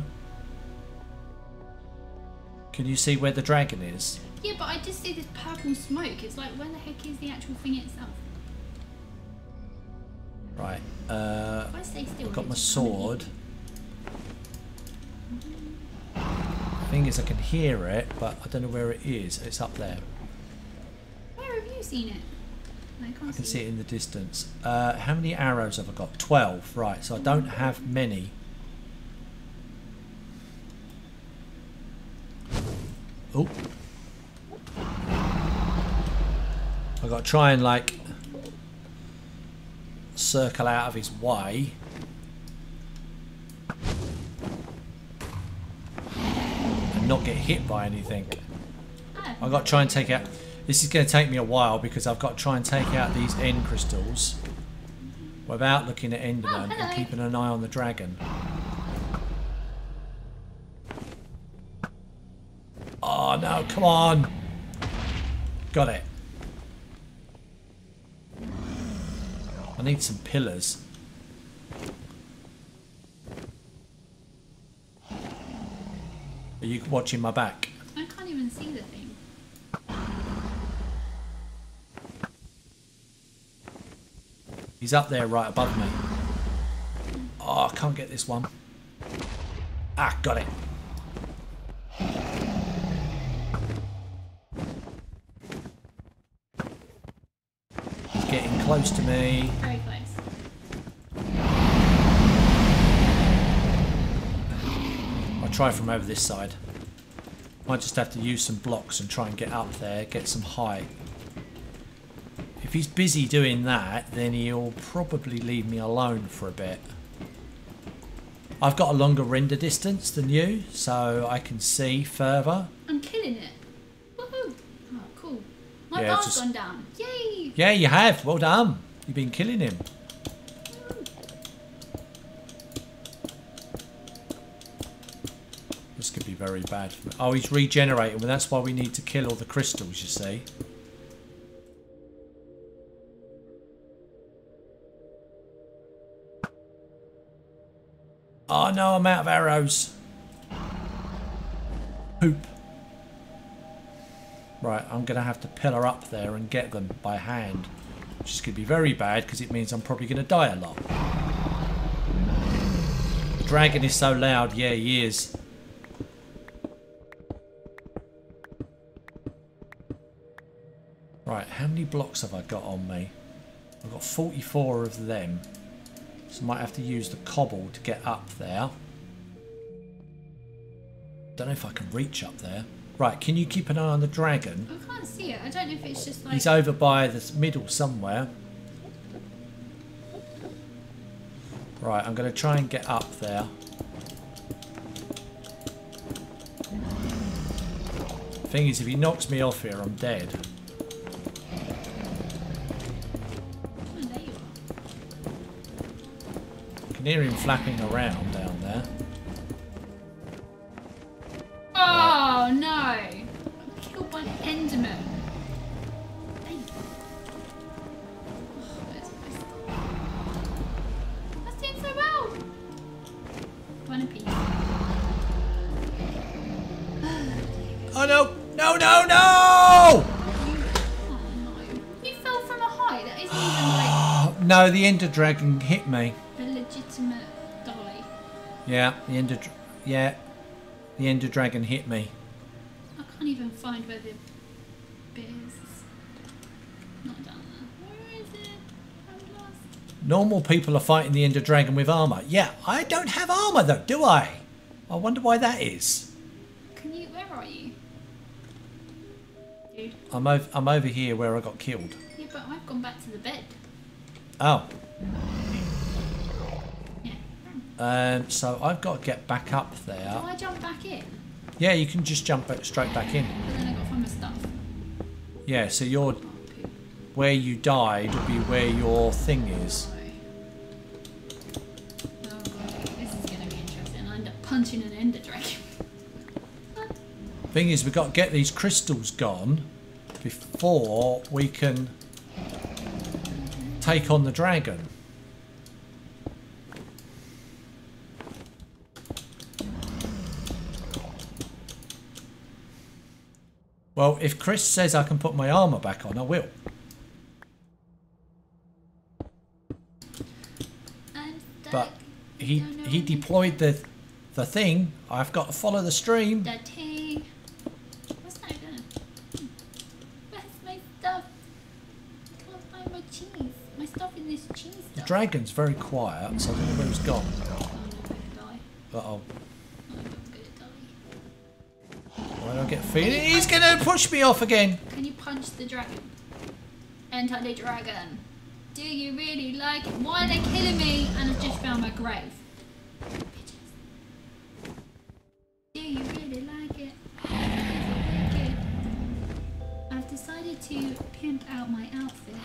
Can you see where the dragon is? Yeah, but I just see this purple smoke. It's like, where the heck is the actual thing itself? Right. Uh, I I've got my just come and sword. Thing is, I can hear it, but I don't know where it is. It's up there. Where have you seen it? I can't I can see see it in the distance. Uh, how many arrows have I got? 12. Right, so I don't have many. Oh. I've got to try and, like, circle out of his way. And not get hit by anything. I've got to try and take out. This is going to take me a while because I've got to try and take out these end crystals without looking at Enderman Oh, and keeping an eye on the dragon. Oh no, come on! Got it. Need some pillars. Are you watching my back? I can't even see the thing. He's up there right above me. Oh, I can't get this one. Ah, got it. He's getting close to me. Very close. I'll try from over this side. Might just have to use some blocks and try and get up there, get some height. If he's busy doing that, then he'll probably leave me alone for a bit. I've got a longer render distance than you, so I can see further. I'm killing it. Woohoo! Oh, cool. My Yeah, bar's just- gone down. Yay! Yeah, you have. Well done. You've been killing him. This could be very bad. Oh, he's regenerating. Well, that's why we need to kill all the crystals, you see. Oh no, I'm out of arrows. Poop. Right, I'm going to have to pillar up there and get them by hand. Which is going to be very bad because it means I'm probably going to die a lot. The dragon is so loud. Yeah, he is. Many blocks have I got on me? I've got 44 of them. So I might have to use the cobble to get up there. Don't know if I can reach up there. Right, can you keep an eye on the dragon? I can't see it. I don't know if it's just like. He's over by the middle somewhere. Right, I'm going to try and get up there. Thing is, if he knocks me off here, I'm dead. Can hear him flapping around down there. Oh no! I'm killed by an Enderman. Dang. Oh, where's my stuff? That's doing so well. One apiece. Oh no! No, no, no! Oh! You fell from a height that isn't even like No, the Ender Dragon hit me. A legitimate dolly. Yeah, the Ender... Dr- Yeah, the Ender Dragon hit me. I can't even find where the bit is. Not down there. Where is it? I'm lost. Normal people are fighting the Ender Dragon with armor. Yeah, I don't have armor though, do I? I wonder why that is. Can you? Where are you? Dude. I'm over, I'm over here where I got killed. Yeah, but I've gone back to the bed. Oh, Yeah. Um, so I've got to get back up Do there. I jump back in? Yeah, you can just jump back, straight back in. But then I got to find my stuff. Yeah, so you're Oh, where you died would be where your thing is. Oh god, this is gonna be interesting. I end up punching an ender dragon. Thing is, we've got to get these crystals gone before we can take on the dragon. Well, if Chris says I can put my armour back on, I will. But he he deployed the the thing. I've got to follow the stream. The tea. What's that again? Where's my stuff? I can't find my cheese. My stuff in this cheese The dragon's very quiet, so I don't know where he's gone. Oh no, feeling he's gonna push me off again? Can you punch the dragon? Enter the dragon. Do you really like it? Why are they killing me? And I've just found my grave. Do you really like it? I've decided to pimp out my outfit.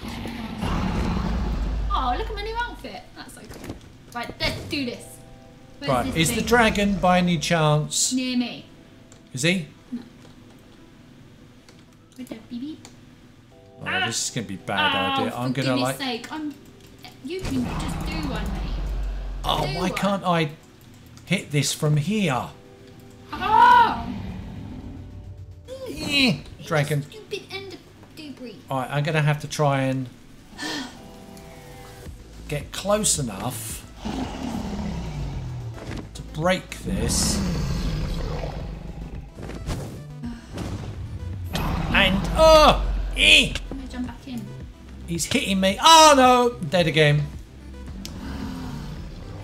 Oh, look at my new outfit. That's so cool. Right, let's do this. Where's Right, this is the dragon by any chance? near me? Is he? With the BB? This is gonna be a bad idea. Oh, I'm for gonna like. sake, I'm. You can just do one, mate. Oh, do why one. can't I hit this from here? Oh! Eh, Dragon. Stupid end of debris. Alright, I'm gonna have to try and get close enough to break this. And oh, eh, he's hitting me. Oh no, dead again.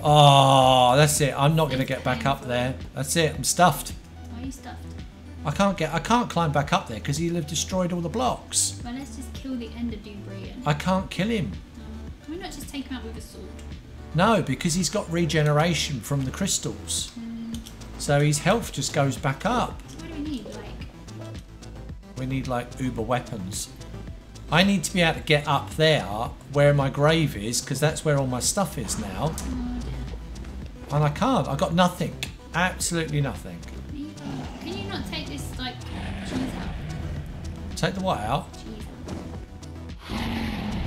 Oh, that's it. I'm not gonna get back up there. That's it. I'm stuffed. Why are you stuffed? I can't get. I can't climb back up there because he'll have destroyed all the blocks. Well, let's just kill the end of debris. And, I can't kill him. can we not just take him out with a sword? No, because he's got regeneration from the crystals. Hmm. So his health just goes back up. What do we need? Like, We need like uber weapons. I need to be able to get up there where my grave is because that's where all my stuff is now. And I can't. I've got nothing. Absolutely nothing. Can you not take this like cheese out? Take the what out?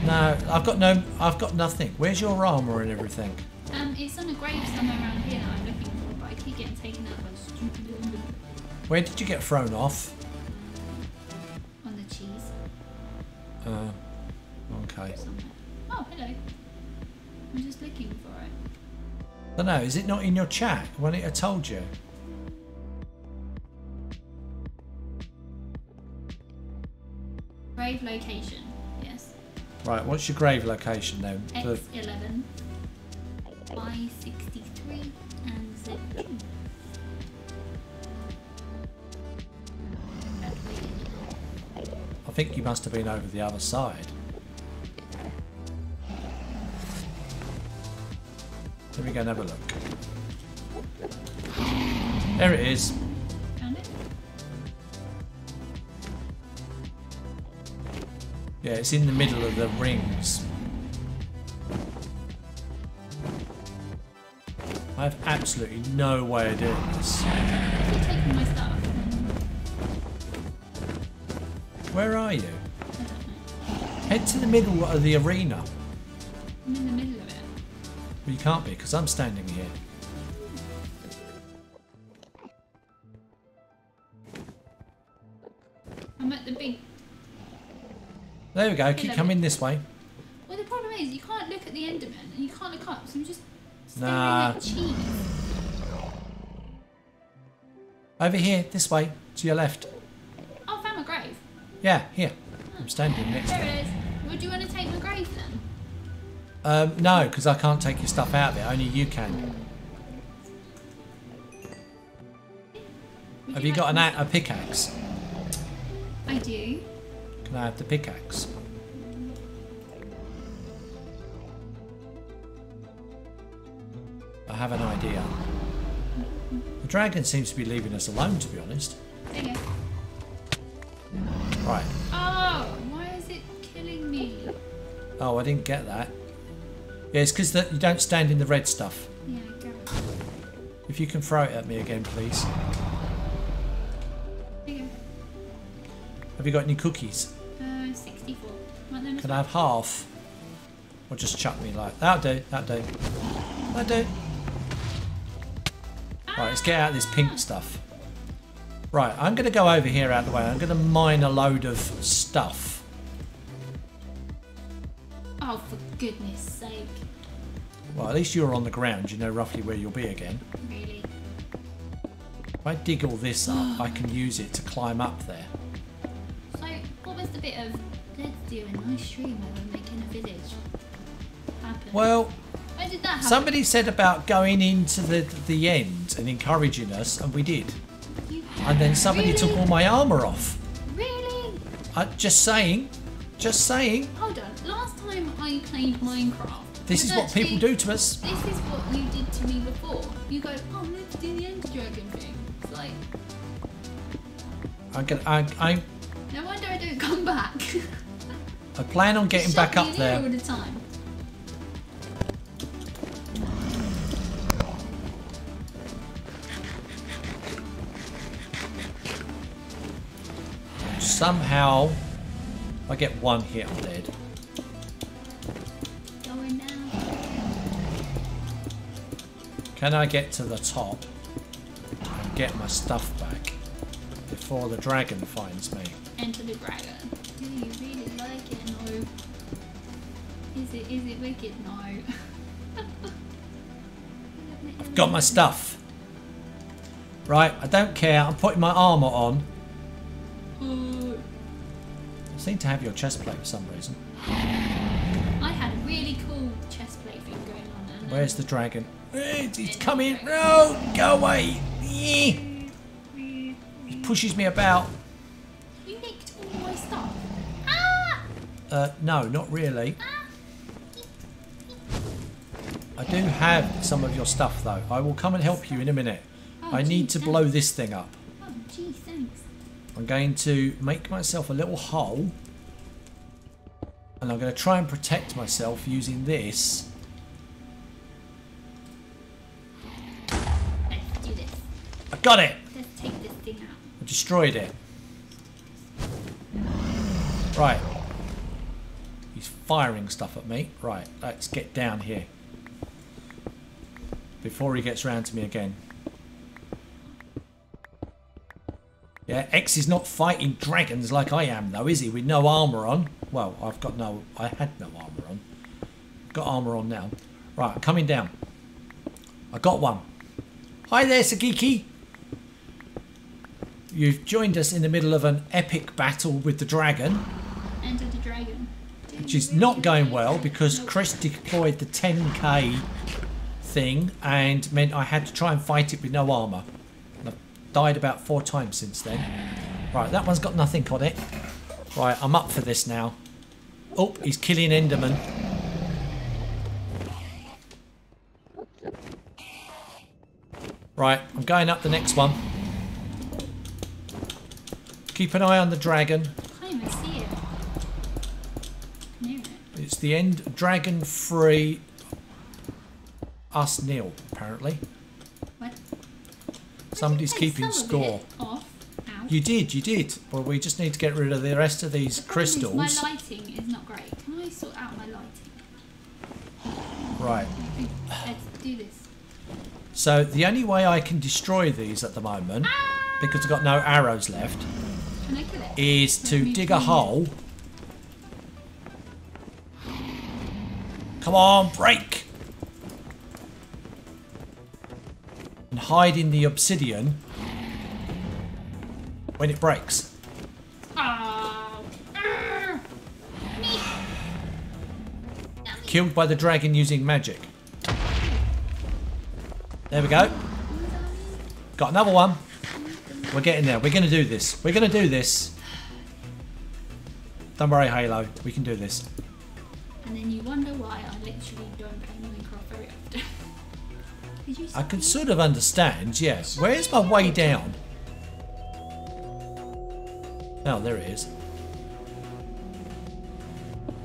No, I've got no. I've got nothing. Where's your armor and everything? Um, it's on a grave somewhere around here that I'm looking for, but I keep getting taken out by stupid Where did you get thrown off? Uh, okay. Oh, hello. I'm just looking for it. I don't know. Is it not in your chat? When it I told you. Grave location. Yes. Right. What's your grave location then? The- X11, Y63, and Z2. Think you must have been over the other side. Let me go and have a look. There it is. Found it? Yeah, it's in the middle of the rings. I have absolutely no way of doing this. Where are you? I don't know. Head to the middle of the arena. I'm in the middle of it. Well, you can't be because I'm standing here. I'm at the big. There we go. Keep coming this way. Well, the problem is you can't look at the Enderman and you can't look up, so I'm just staring Nah. at cheese. Over here, this way, to your left. Yeah, here. I'm standing next to There it. it is. Would you want to take my grave then? Um, no, because I can't take your stuff out it. Only you can. Would Have you got like an, a pickaxe? I do. Can I have the pickaxe? I have an idea. The dragon seems to be leaving us alone, to be honest. Oh, I didn't get that. Yeah, it's because that you don't stand in the red stuff. Yeah, go. If you can throw it at me again, please. You Have you got any cookies? Uh, 64. Want them Can I have half? Or just chuck me like that'll do, that'll do. That'll do. Right, let's get out this pink stuff. Right, I'm gonna go over here out of the way. I'm gonna mine a load of stuff. Goodness sake. Well, at least you're on the ground, you know roughly where you'll be again. Really? If I dig all this up, I can use it to climb up there. So, what was the bit of let's do a nice stream we're making a village happen? Well, Where did that happen? somebody said about going into the the end and encouraging us, and we did. And then somebody really? took all my armour off. Really? I, just saying, just saying. Hold on. Time I played Minecraft. This is what people do to us. This is what you did to me before. You go, oh, let's do the End Dragon thing. It's like, I'm gonna, I, I, no wonder I don't come back. I plan on getting back up in here all there. the time. Somehow, I get one hit, I'm dead. Can I get to the top and get my stuff back before the dragon finds me? Enter the dragon. Do you really like it? No. Is it is it wicked? No. I've got my stuff. Right, I don't care. I'm putting my armour on. Oh, I seem to have your chest plate for some reason. I had a really cool chest plate thing going on. Where's the dragon? It's, coming. No, go away. He pushes me about. You nicked all my stuff. Ah! Uh, no, not really. Ah! I do have some of your stuff though. I will come and help you in a minute. Oh, I need to blow thanks. this thing up. Oh, gee, thanks. I'm going to make myself a little hole. And I'm going to try and protect myself using this. Got it! Let's take this thing out. I destroyed it. Right. He's firing stuff at me. Right, let's get down here. Before he gets round to me again. Yeah, X is not fighting dragons like I am though, is he? With no armour on. Well, I've got no... I had no armour on. Got armour on now. Right, coming down. I got one. Hi there, Sagiki. You've joined us in the middle of an epic battle with the dragon, Enter the dragon. which is not going well because Chris deployed the 10k thing and meant I had to try and fight it with no armour. And I've died about four times since then. Right, that one's got nothing on it. Right, I'm up for this now. Oh, he's killing Enderman. Right, I'm going up the next one. Keep an eye on the dragon. Can't even see it. It. It's the end dragon free us nil, apparently. What? Somebody's keeping score. it Off. Ow. You did, you did. Well, we just need to get rid of the rest of these The crystals. My lighting is not great. Can I sort out my lighting? Right. Let's do this. So the only way I can destroy these at the moment, ah! because I've got no arrows left, Can I kill it? Is to dig a hole. Come on, break! And hide in the obsidian when it breaks. Killed by the dragon using magic. There we go. Got another one. We're getting there. We're going to do this. We're going to do this. Don't worry, Halo. We can do this. And then you wonder why I literally don't play Minecraft very often. I can sort of understand, yeah. Where's my way down? Oh, there it is.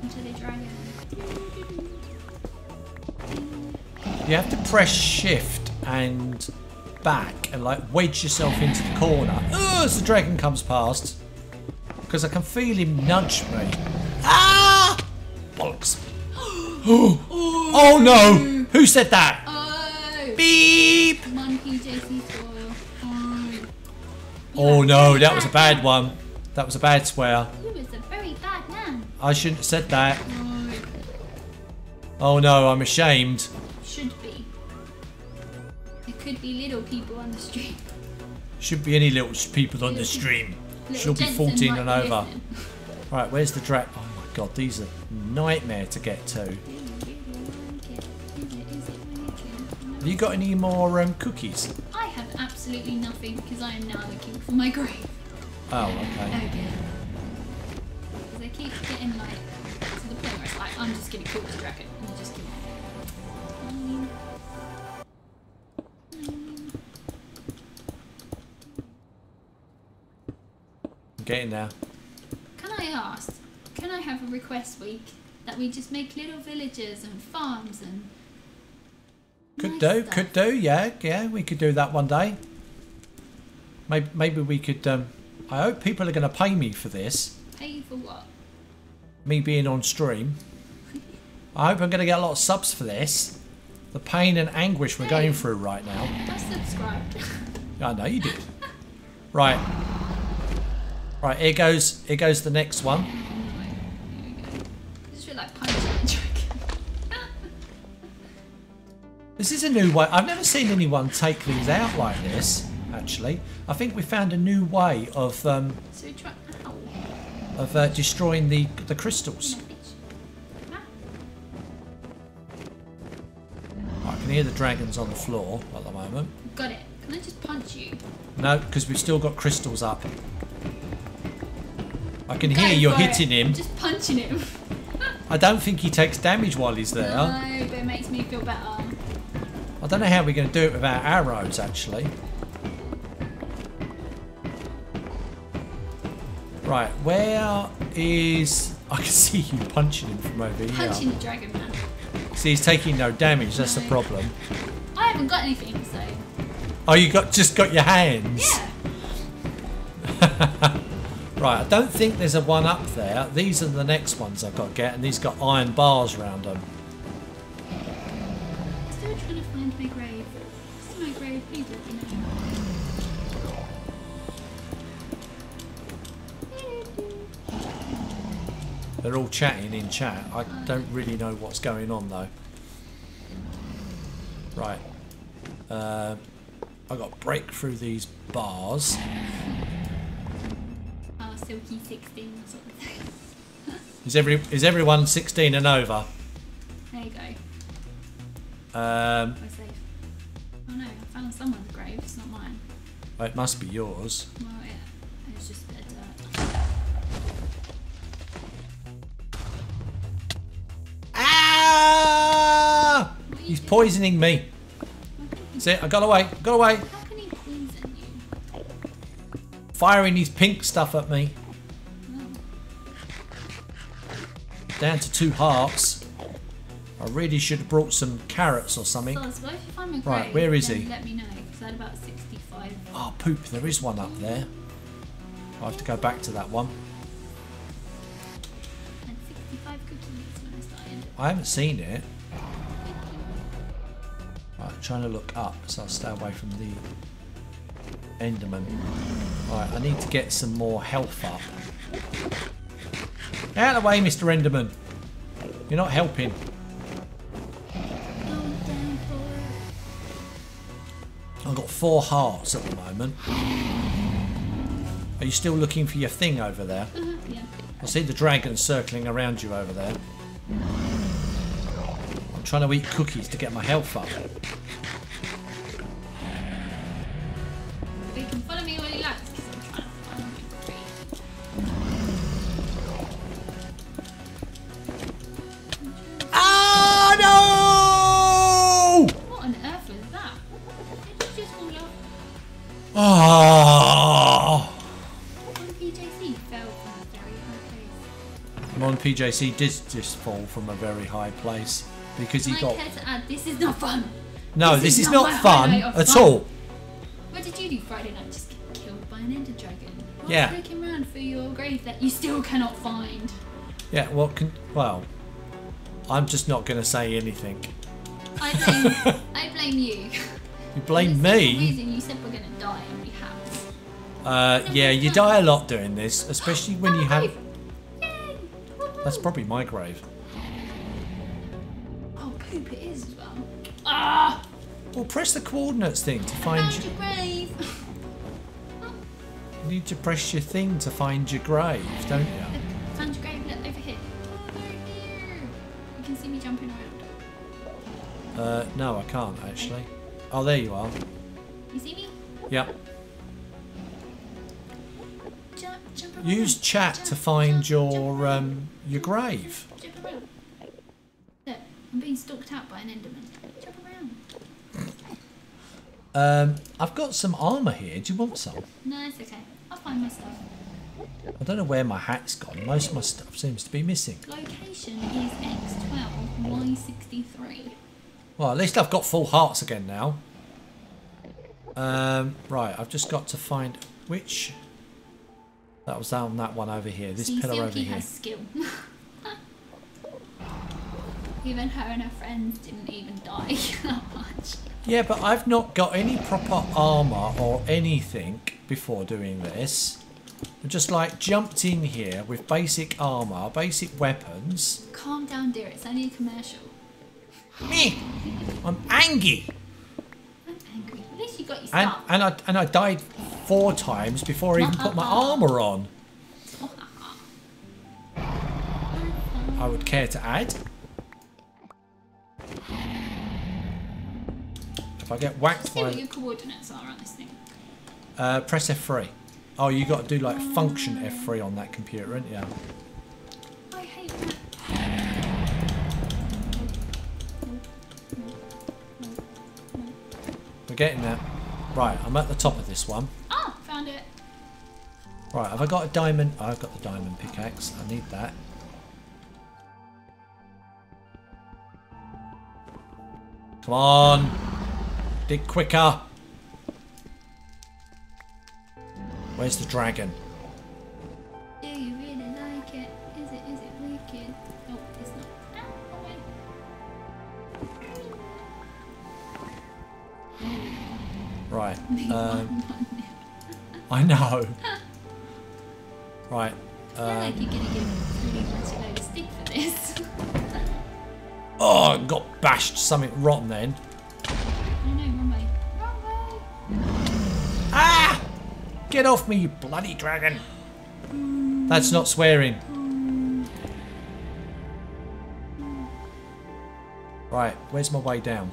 Into the dragon. You have to press shift and back and like wedge yourself into the corner. Oh, as the dragon comes past. Because I can feel him nudge me. Ah! Bollocks. oh no! Who said that? Oh! Beep! Monkey JC spoil. Oh. Oh no, that was a bad one. That was a bad swear. You was a very bad man. I shouldn't have said that. Oh. Oh no, I'm ashamed. Should be. There could be little people on the street. Shouldn't be any little people on the stream. Little She'll be 14 and over. Right, where's the drag? Oh my god, these are nightmare to get to. Have you got any more um, cookies? I have absolutely nothing because I am now looking for my grave. Oh, okay. Okay. Because I keep getting like to the point where it's like I'm just gonna kill the dragon getting there. Can I ask? Can I have a request week that we just make little villages and farms and Could nice do, stuff? could do, yeah, yeah, we could do that one day. Maybe, maybe we could. Um, I hope people are going to pay me for this, pay for what? me being on stream. I hope I'm going to get a lot of subs for this. The pain and anguish we're going through right now. I subscribed. I know you did. Right. Right, here goes here goes the next one. Here we go. I just feel like punching the dragon. This is a new way. I've never seen anyone take these out like this, actually. I think we found a new way of um, so try. Of uh, destroying the the crystals. I can hear the dragons on the floor at the moment. Got it. Can I just punch you? No, because we've still got crystals up. I can hear you're for it. hitting him. I'm just punching him. I don't think he takes damage while he's there. No, but it makes me feel better. I don't know how we're going to do it without arrows, actually. Right, where is... I can see you punching him from over here. Punching the dragon man. See, he's taking no damage, that's the problem. I haven't got anything, so Oh, you got just got your hands? yeah. Right, I don't think there's a one up there. These are the next ones I've got to get, and these got iron bars around them. Still trying to find my grave. This my grave, please let me know. They're all chatting in chat. I don't really know what's going on though. Right. Uh, I've got to break through these bars. Oh, Silky 16 or something. Is every is everyone 16 and over? There you go. Um, We're safe. Oh no, I found someone's grave. It's not mine. well, it must be yours. Well, yeah. It's just a bit of dirt. Ah! What are you He's doing? poisoning me. See, I got away. Got away. Firing his pink stuff at me. Down to two hearts. I really should have brought some carrots or something. So, so if you find grave, Right, where is he? Let me know, because I had about 65. Oh, poop, there is one up there. I have to go back to that one. And 65 cookies when I. I haven't seen it. Right, trying to look up, so I'll stay away from the Enderman. Right, I need to get some more health up. Out of the way, Mr. Enderman. You're not helping. Go down for I've got four hearts at the moment. Are you still looking for your thing over there? uh Yeah. I see the dragon circling around you over there. I'm trying to eat cookies to get my health up. Follow me all you like, because I'm trying to find my grave. Ah no! What on earth was that? Did you just fall off? Ah! Monpjc fell from a very high place. Monpjc did just fall from a very high place because he I got. care to add, this is not fun. No, this this is is not not fun at fun. all. What did you do Friday night? Just get killed by an ender dragon. Yeah. looking around for your grave that you still cannot find. Yeah, well, can, well, I'm just not going to say anything. I blame, I blame you. You blame For the simple me. reason you said we're gonna die and we have. Uh, yeah, you die a lot doing this, especially when you have. grave. Yay! Woohoo! That's probably my grave. Oh, poop it is as well. Ah! Well, press the coordinates thing to find. Your grave. you need to press your thing to find your grave, don't you? Look, Found your grave. Look over here. Over here. You can see me jumping around. Uh, no, I can't actually. Oh, there you are. You see me? Yep. Jump, jump. Use chat Jump, to find your um your grave. Jump around. Look, I'm being stalked out by an Enderman. Jump around. Um, I've got some armor here. Do you want some? No, it's okay. Find my stuff. I don't know where my hat's gone. Most of my stuff seems to be missing. Location is X12, Y63. Well, at least I've got full hearts again now. Um, right, I've just got to find which. That was down that one over here. This See, pillar over here. has skill. even her and her friends didn't even die that much. Yeah, but I've not got any proper armor or anything before doing this. I just like jumped in here with basic armor, basic weapons. Calm down, dear. It's only a commercial. Me, I'm angry, I'm angry. At least you got your and stuff. and I and I died four times before I even put my armor on. I would care to add. If I get whacked See what by your coordinates are on this thing. Uh, press F3. Oh, you got to do like function F3 on that computer, ain't you? I hate that. We're getting there. Right, I'm at the top of this one. Oh, found it. Right, have I got a diamond? Oh, I've got the diamond pickaxe. I need that. Come on. Dig quicker. Where's the dragon? Do you really like it? Is it is it wicked? It's not. Ah, right. Um, I know. right. I feel like you're gonna give me a stick for this. oh, got bashed something rotten then. No, no, wrong way. Wrong way. Ah! Get off me, you bloody dragon. That's not swearing. Right, where's my way down?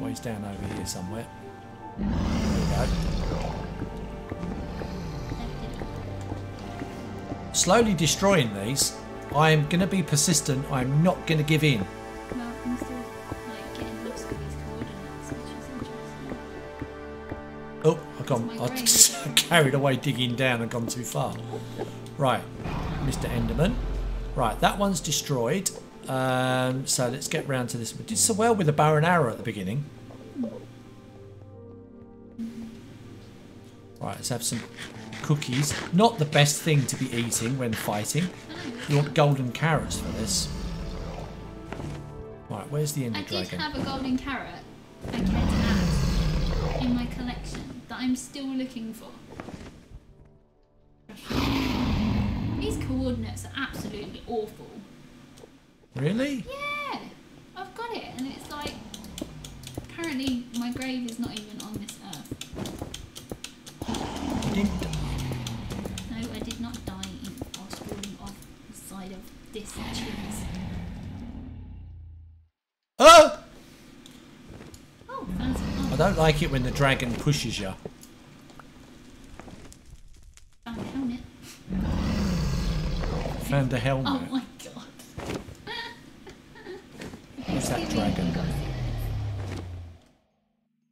Way's down over here somewhere. There we go. Slowly destroying these. I'm going to be persistent. I'm not going to give in. Well, I'm still like getting lost with these coordinates, which is interesting. Oh, I got I carried away digging down and gone too far. Right, Mr. Enderman. Right, that one's destroyed. Um, so let's get round to this. We did so well with the bow and arrow at the beginning. Right, let's have some cookies. Not the best thing to be eating when fighting. You want golden carrots for this. Right, where's the ender I did have a golden carrot I care to add in my collection that I'm still looking for. These coordinates are absolutely awful. Really? Yeah, I've got it, and it's like apparently my grave is not even on this earth. You didn't. No, I did not die in falling off the side of this cheese. Don't like it when the dragon pushes you. found a helmet. Found a helmet. Oh my god. Who's that dragon? you gotta see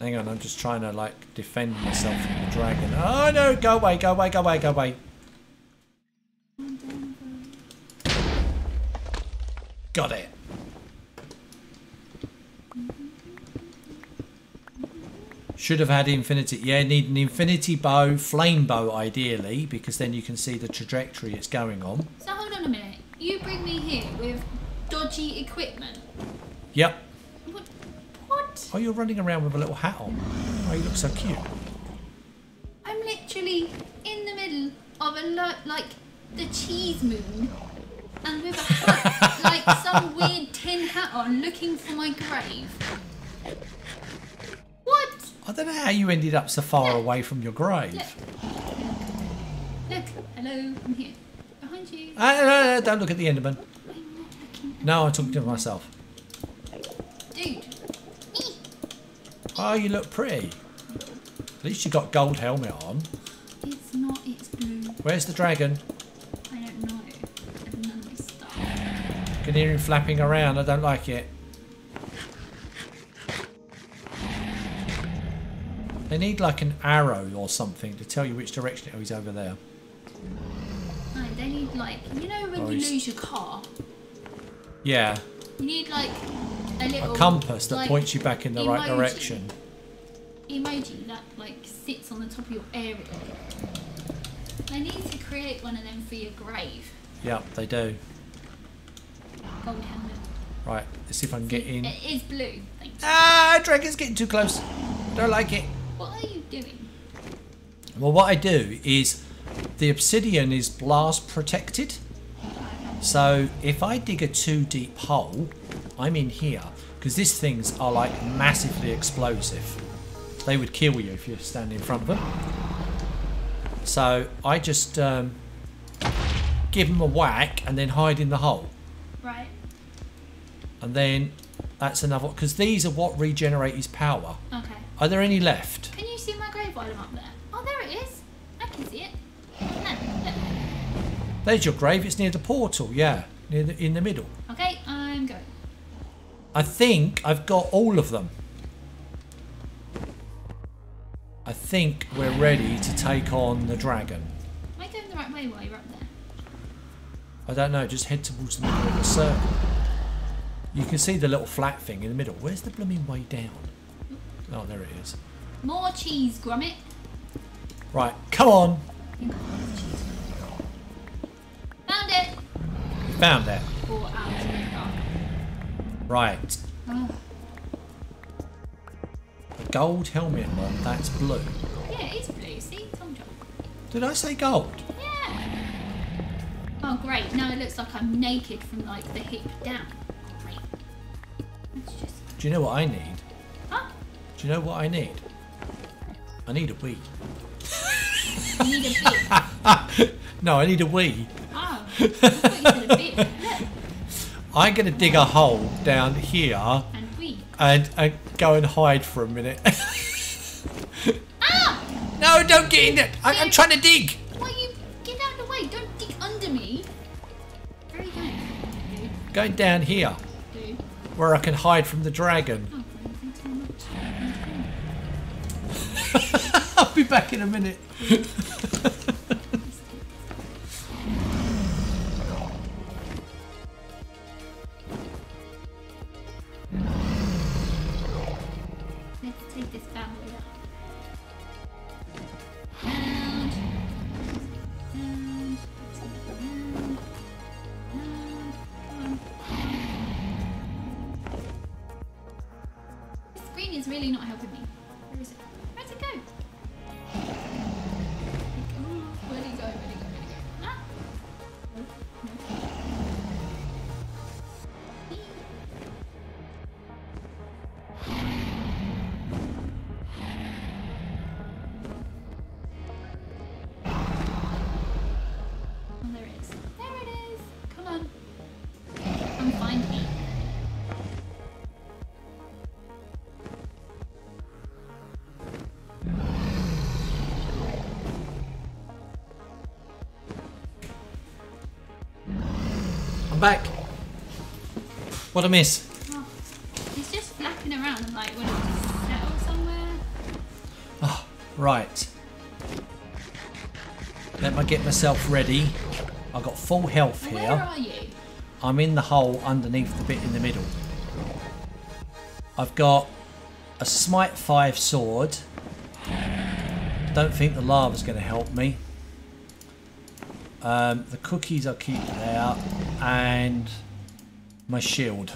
Hang on, I'm just trying to like defend myself from the dragon. Oh no, go away, go away, go away, go away. Got it. Should have had infinity. Yeah, need an infinity bow, flame bow ideally, because then you can see the trajectory it's going on. So hold on a minute. You bring me here with dodgy equipment. Yep. What? What? Oh, you're running around with a little hat on. Oh, you look so cute. I'm literally in the middle of a lo- like the cheese moon, and with a hat, like some weird tin hat on, looking for my grave. What? I don't know how you ended up so far away from your grave. Look. Look. Hello. I'm here. Behind you. Uh, no, no, no, don't look at the Enderman. I'm not looking. No, I'm talking to myself. Dude. Oh, you look pretty. At least you got gold helmet on. It's not. It's blue. Where's the dragon? I don't know. Of this stuff. Can hear him flapping around. I don't like it. They need like an arrow or something to tell you which direction. Oh, he's over there. No, they need like you know when Oh, you he's- lose your car, Yeah, you need like a little a compass that like, points you back in the right direction. Emoji that like sits on the top of your area. They need to create one of them for your grave. Yeah, they do. Gold helmet. Right, let's see if I can get in. It is blue. Thanks. Ah, dragon's getting too close. Don't like it. What are you doing? Well, what I do is the obsidian is blast protected. So if I dig a too deep hole, I'm in here because these things are like massively explosive. They would kill you if you stand in front of them. So I just um, give them a whack and then hide in the hole. Right. And then that's another because these are what regenerate his power. Okay. Are there any left? Can you see my grave while I'm up there? Oh, there it is. I can see it. Look. There's your grave. It's near the portal. Yeah, near the, in the middle. Okay, I'm going. I think I've got all of them. I think we're ready to take on the dragon. Am I going the right way while you're up there? I don't know, just head towards the middle of the circle. You can see the little flat thing in the middle. Where's the blooming way down? Oh, there it is. More cheese, Gromit. Right, come on. I think I've got the cheese. Found it. You found that. Or out the. Right. Oh, gold helmet on, that's blue. Yeah, it is blue. See, told you. Did I say gold? Yeah. Oh, great. Now it looks like I'm naked from like the hip down. Great. Just. Do you know what I need? Huh? Do you know what I need? I need a wee. You need a bit. No, I need a wee. Oh, I thought you said a bit. I'm going to dig a hole down here And and, and go and hide for a minute. Ah! no, don't get in there. I, I'm trying to dig. Why you get out of the way? Don't dig under me. Where are you going? Going down here where I can hide from the dragon. I'll be back in a minute. What a miss? Oh, he's just flapping around like, when somewhere. Oh, right. Let me get myself ready. I've got full health Where here. are you? I'm in the hole underneath the bit in the middle. I've got a Smite 5 sword. Don't think the lava's going to help me. Um, the cookies I'll keep there. And my shield.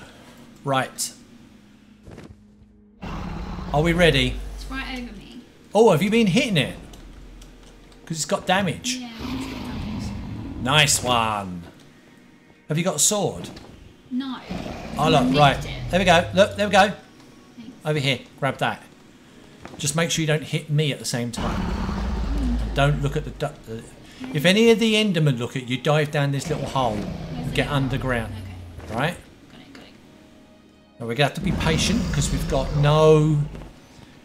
Right. Are we ready? It's right over me. Oh, have you been hitting it? Because it's got damage. Yeah, it's got damage. Nice one. Have you got a sword? No. Oh look, right. it. There we go. Look, there we go. Thanks. Over here. Grab that. Just make sure you don't hit me at the same time. Mm. Don't look at the... du- uh, if any of the Endermen look at you, dive down this little hole and get underground. Okay. Right? Got it, got it. Now we're going to have to be patient because we've got no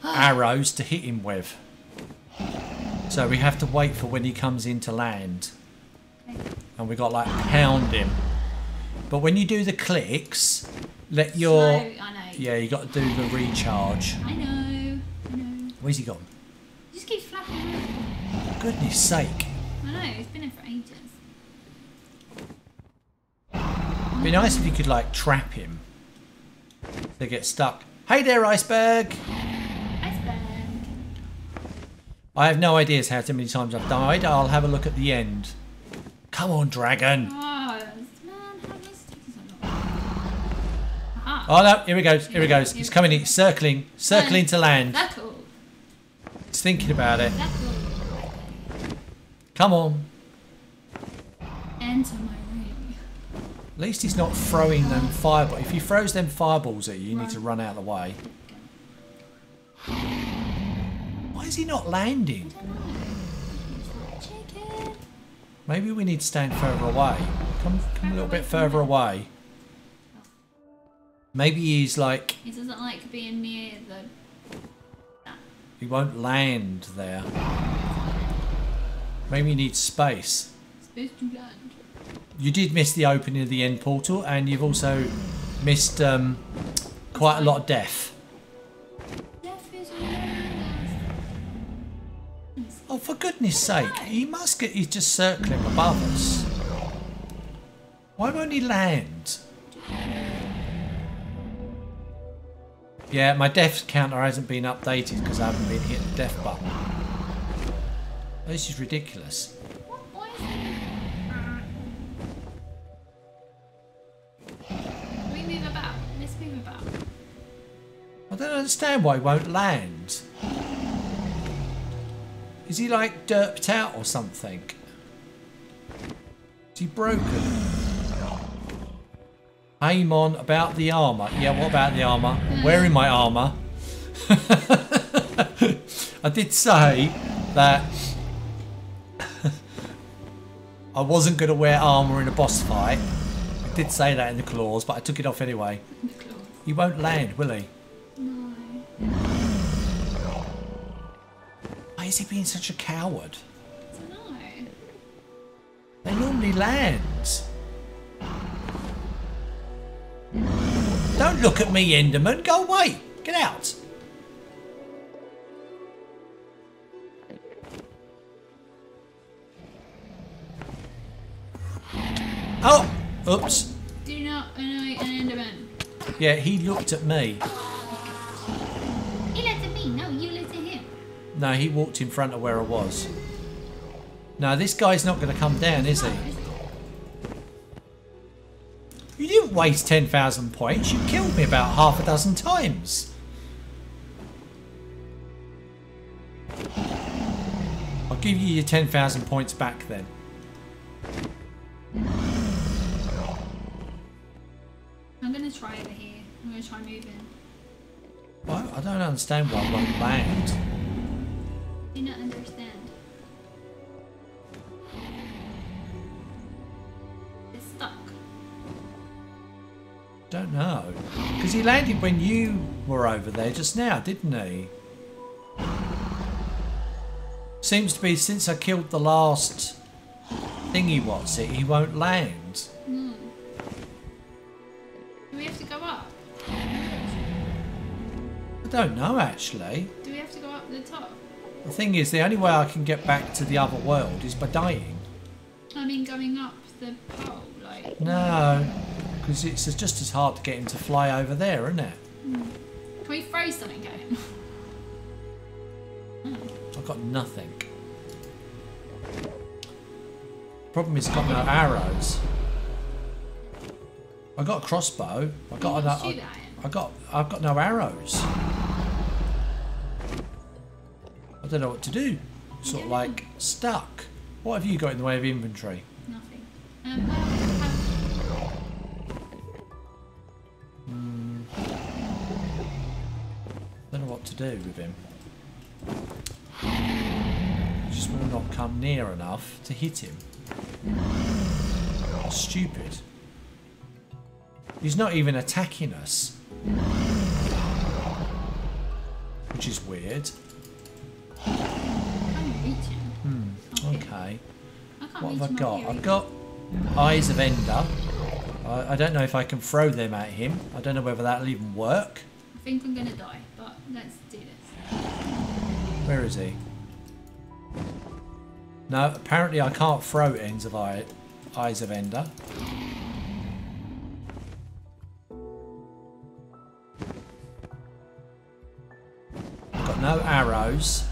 arrows to hit him with. So we have to wait for when he comes in to land. And we got like pound him. But when you do the clicks, let your... Slow, I know. Yeah, you got to do the recharge. I know. I know. Where's he gone? He just keeps flapping. Goodness sake. I know, it's been here for ages. It'd be nice if you could like trap him. They get stuck. Hey there, iceberg! Iceberg. I have no ideas how many times I've died. I'll have a look at the end. Come on, dragon. Oh, man, how many stickers I got? Aha. Oh no, here he goes, here he goes. He's coming in, circling, circling to land. He's thinking about it. Come on. Enter my. At least he's not throwing them fireball. If he throws them fireballs at you, you need to run out of the way. Why is he not landing? Maybe we need to stand further away. Come, come a little bit further away. Maybe he's like He doesn't like being near the. he won't land there. Maybe he needs space. Supposed to land. You did miss the opening of the end portal, and you've also missed um, quite a lot of death. Death is around us. Oh, for goodness sake! He must get. He's just circling above us. Why won't he land? Yeah, my death counter hasn't been updated because I haven't been hitting the death button. This is ridiculous. I don't understand why he won't land. Is he like derped out or something? Is he broken? Aim on about the armour. Yeah, what about the armour? Wearing my armour. I did say that I wasn't going to wear armour in a boss fight. I did say that in the clause, but I took it off anyway. He won't land, will he? No. Why is he being such a coward? I don't know. They normally land. Don't look at me, Enderman. Go away. Get out. Oh, oops. Do not annoy an Enderman. Yeah, he looked at me. He looked at me. No, you him. No, he walked in front of where I was. No, this guy's not going to come down, is he? You didn't waste 10,000 points. You killed me about half a dozen times. I'll give you your 10,000 points back then. I'm gonna try over here. I'm gonna try moving. Why? I don't understand why won't land. Do not understand. It's stuck. Don't know. Because he landed when you were over there just now, didn't he? Seems to be since I killed the last thingy what's it, he won't land. Hmm. Do we have to go up? I don't know actually. Do we have to go up the top? The thing is, the only way I can get back to the other world is by dying. I mean, going up the pole, like. No, because it's just as hard to get him to fly over there, isn't it? Hmm. Can we throw something at him? I've got nothing. Problem is, I've got no arrows. I got a crossbow. I got uh, shoot I, at him. I got I've got no arrows. I don't know what to do. Sort of like stuck. What have you got in the way of inventory? Nothing. Um, I don't know what to do with him. Just will not come near enough to hit him. Stupid. He's not even attacking us. Which is weird. Hmm. Okay. Okay. I can't What have I got? I've got Eyes of Ender. I, I don't know if I can throw them at him. I don't know whether that'll even work. I think I'm gonna die, but let's do this. Where is he? No, apparently I can't throw ends of eye, Eyes of Ender. No arrows.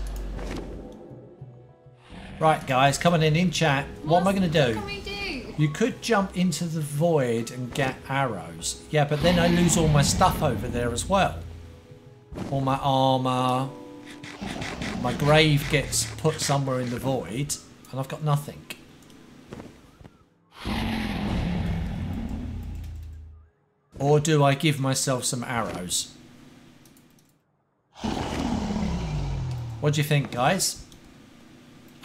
Right, guys, coming in in chat. What am I going to do? do? You could jump into the void and get arrows. Yeah, but then I lose all my stuff over there as well. All my armour. My grave gets put somewhere in the void, and I've got nothing. Or do I give myself some arrows? What do you think, guys?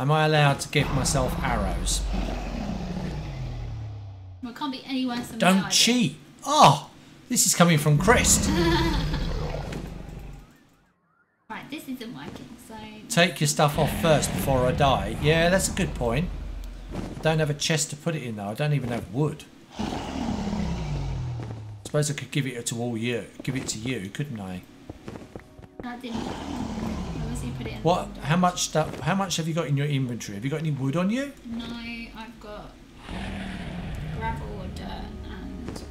Am I allowed to give myself arrows? Well, it can't be any worse than Don't cheat. Oh, this is coming from Chris. Right, this isn't working, so Take your stuff off first before I die. Yeah, that's a good point. I don't have a chest to put it in though. I don't even have wood. I Suppose I could give it to all you. Give it to you, couldn't I? that didn't put it in. What? How much stuff? How much have you got in your inventory? Have you got any wood on you? No, I've got gravel or dirt and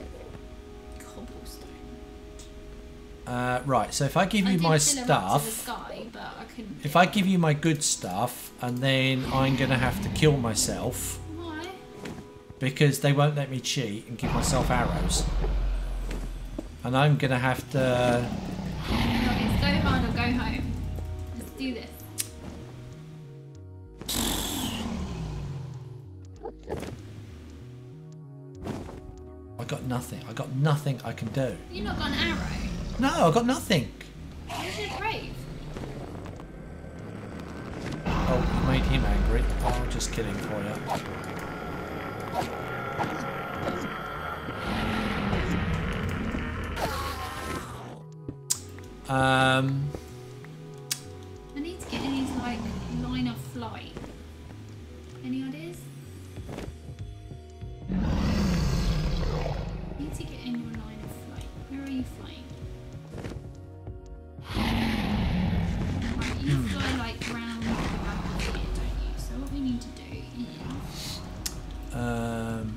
cobblestone. Uh, right. So if I give I you my fill 'em up to the stuff, sky, but I couldn't. if I give you my good stuff, and then I'm gonna have to kill myself Why? because they won't let me cheat and give myself arrows. And I'm gonna have to Not I got nothing. I got nothing I can do. You not got an arrow? No, I got nothing. Where's your grave? Oh, made him angry. Oh, just kidding for you. Um, I need to get in his like line of flight. Any ideas? Um,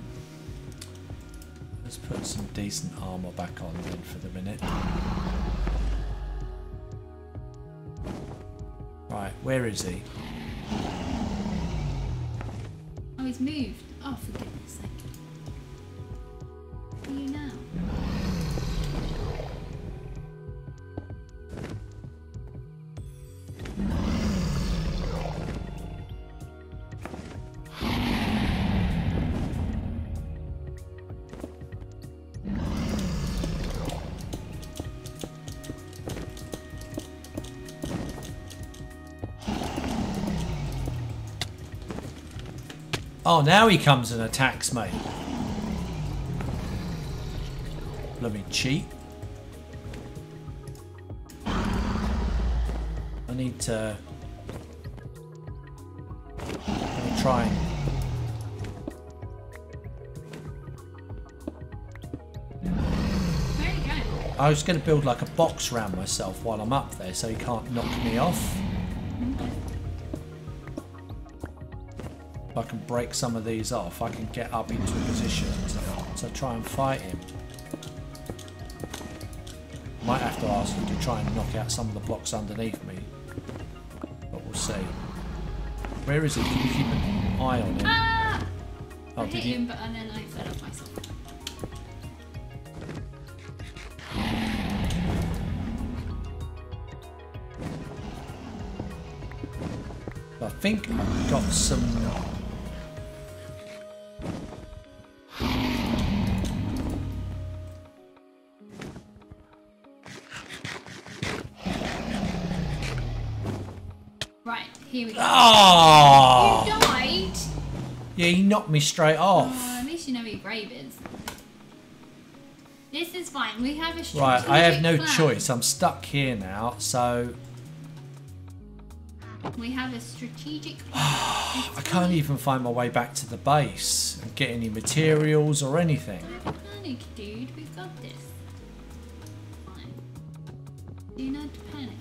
let's put some decent armor back on then for the minute. Right, where is he? Oh he's moved. Oh for goodness sake. Are you now? Oh, now he comes and attacks me. Let me cheat. I need to. Let me try? I was going to build like a box around myself while I'm up there so he can't knock me off. I can break some of these off, I can get up into a position to, to try and fight him. Might have to ask you to try and knock out some of the blocks underneath me. But we'll see. Where is he? Can you keep an eye on him? Ah! Oh, I did hit you? him, but and then I fell off myself. I think I've got some. Here we go. Oh! You died! Yeah, he knocked me straight Oh, off. at least you know where your grave is. This is fine. We have a strategic Right, I have no plan. choice. I'm stuck here now, so We have a strategic plan. I can't even find my way back to the base and get any materials or anything. Don't panic, dude. We've got this. Fine. Do not panic.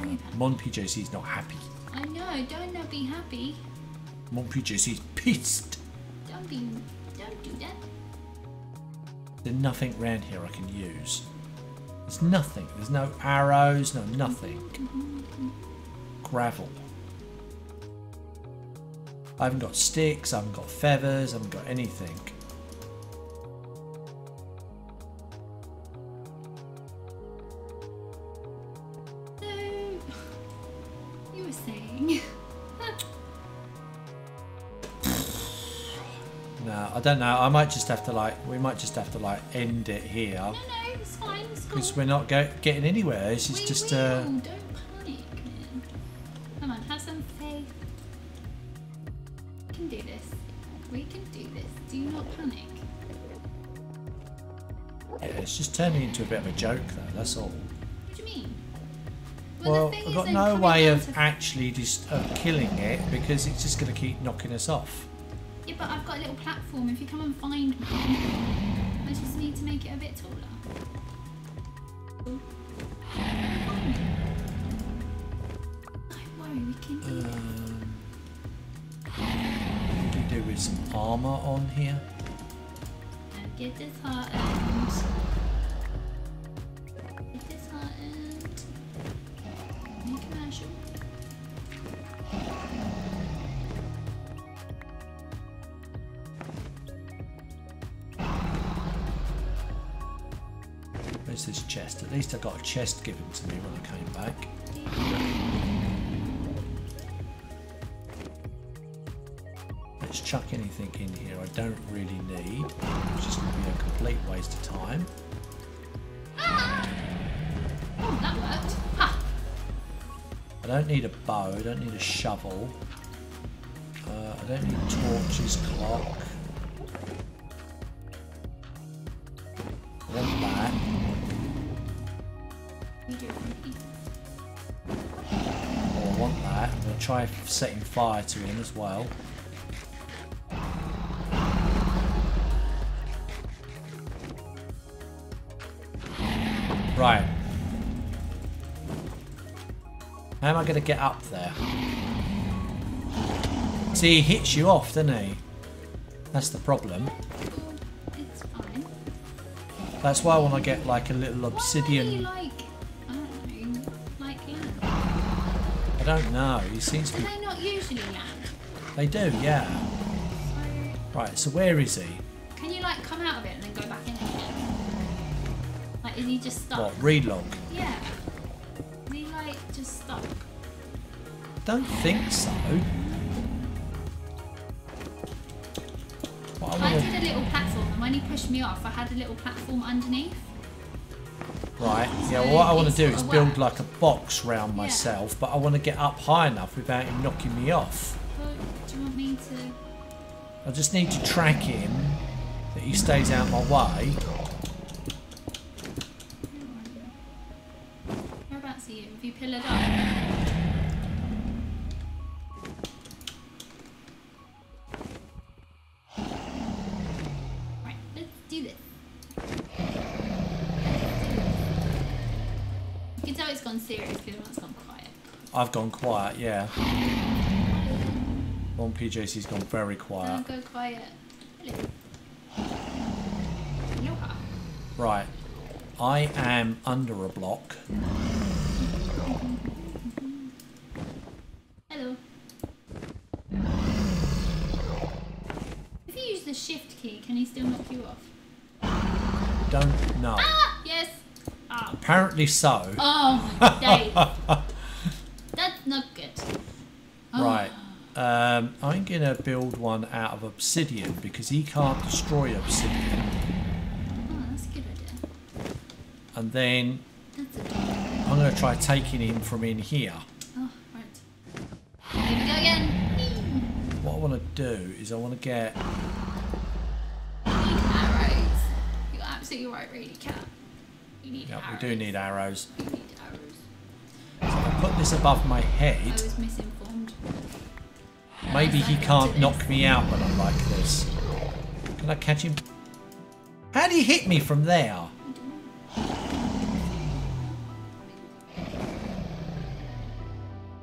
I don't know you panic. Monpjc's not happy. I know. Don't not be happy. Monpjc is pissed. Don't be. Don't do that. There's nothing round here I can use. There's nothing. There's no arrows, no nothing. Gravel. I haven't got sticks, I haven't got feathers, I haven't got anything. I don't know. I might just have to like, we might just have to like end it here No, no, it's fine. Because we're not go- getting anywhere. This is we just will. uh, Don't panic, man. Come on, have some faith. We can do this. We can do this. Do not panic. yeah, it's just turning into a bit of a joke though. That's all. What do you mean? Well, thing I've got no way of actually just uh, killing it because it's just going to keep knocking us off. Yeah, but I've got a little platform. If you come and find me, I just need to make it a bit taller. Don't worry, we can do it. Um, what do you do with some armor on here? Now get disheartened. Get disheartened. New commercial. Least I got a chest given to me when I came back. let's chuck anything in here I don't really need. It's just going to be a complete waste of time. I don't need a bow, I don't need a shovel. Uh, I don't need torches, clock. I want that. We do it from here. Or I want that. I'm going to try setting fire to him as well. Right. How am I going to get up there? See, he hits you off, doesn't he? That's the problem. It's fine. That's why I want to get like a little Why do you obsidian. Don't know. He seems to Do be. they not usually land? They do, yeah. Right. So where is he? can you like come out of it and then go back in again? Like, is he just stuck? What? Relog? Yeah. Is he like just stuck? Don't think so. I did a little platform, and when he pushed me off, I had a little platform underneath. Right. Yeah. Well, what I want to do is build like a box round myself, but I want to get up high enough without him knocking me off. But do you want me to? I just need to track him that he stays out my way. I've gone quiet. Yeah. Monpjc's gone very quiet. go quiet. Right. I am under a block. Hello. If you use the shift key, can he still knock you off? Don't know. Ah! Yes! Ah. Apparently so. Oh, Dave. That's not good. Oh. Right. Um, I'm going to build one out of obsidian because he can't destroy obsidian. Oh, that's a good idea. And then I'm going to try taking him from in here. Oh, right. Here we go again. What I want to do is I want to get. You need arrows. You're absolutely right, really, cat. You need Yeah, we do need arrows. You need arrows. So I put this above my I head, was misinformed. Maybe he can can't knock me out when I'm like this. Can I catch him? How did he hit me from there?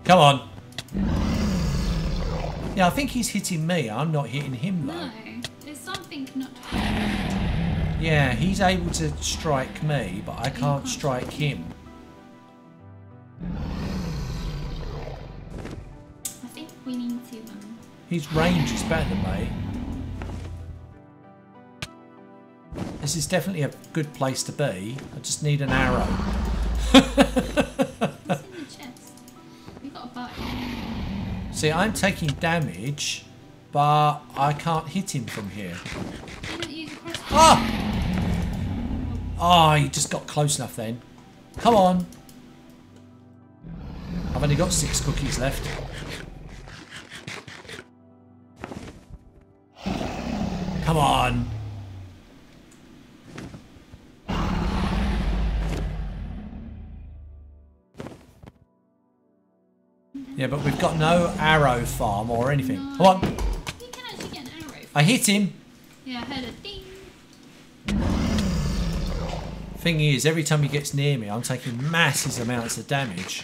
Come on. Yeah, I think he's hitting me. I'm not hitting him though. No, there's something not. Yeah, he's able to strike me, but I can't strike strike him. I think we need to. Uh, His range is better than me. This is definitely a good place to be. I just need an arrow. See, I'm taking damage, but I can't hit him from here. Ah! Oh, he just got close enough then. Come on. I've only got six cookies left. Come on. Yeah, but we've got no arrow farm or anything. No. Come on. You can actually get an arrow. I hit him. Yeah, I heard a ding. Thing is, every time he gets near me, I'm taking massive amounts of damage.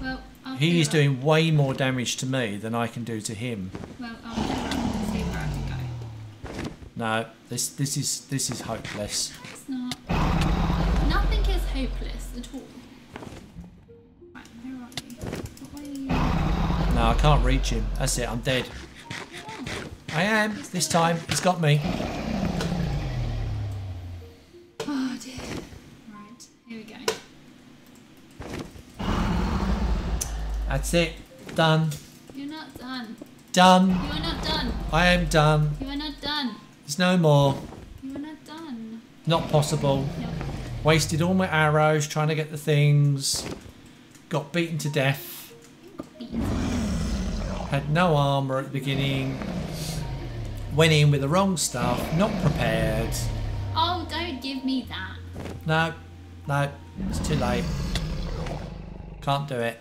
Well, He is doing way more damage to me than I can do to him. Well, No, this this is this is hopeless. It's not. Nothing is hopeless at all. Right, where are you? What way are you? No, I can't reach him. That's it. I'm dead. I am. This time, he's got me. Oh dear. Right, here we go. That's it. Done. You're not done. Done. You are not done. I am done. You no more. Are not done. Not possible. Wasted all my arrows trying to get the things. Got beaten to death. Beaten. Had no armour at the beginning. Went in with the wrong stuff. Not prepared. Oh, don't give me that. No. No. It's too late. Can't do it.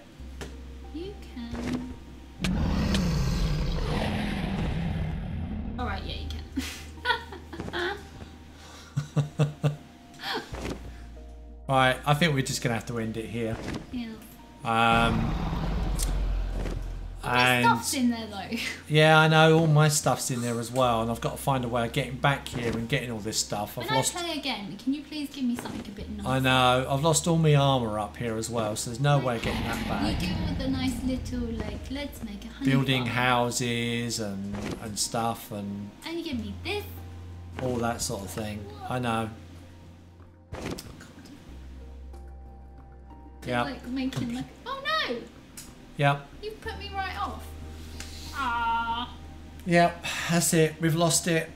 I think we're just going to have to end it here. yeah. Um, and stuff's in there though. yeah, I know all my stuff's in there as well, and I've got to find a way of getting back here and getting all this stuff. I've When I lost. play again, can you please give me something a bit nice? I know. I've lost all my armour up here as well, so there's no way of getting that back. You do all the nice little like let's make a Building farm. houses and and stuff and And you give me this. all that sort of thing. I know. Yeah. Like making like oh no, Yep. you put me right off. Ah. Yep. That's it. We've lost it.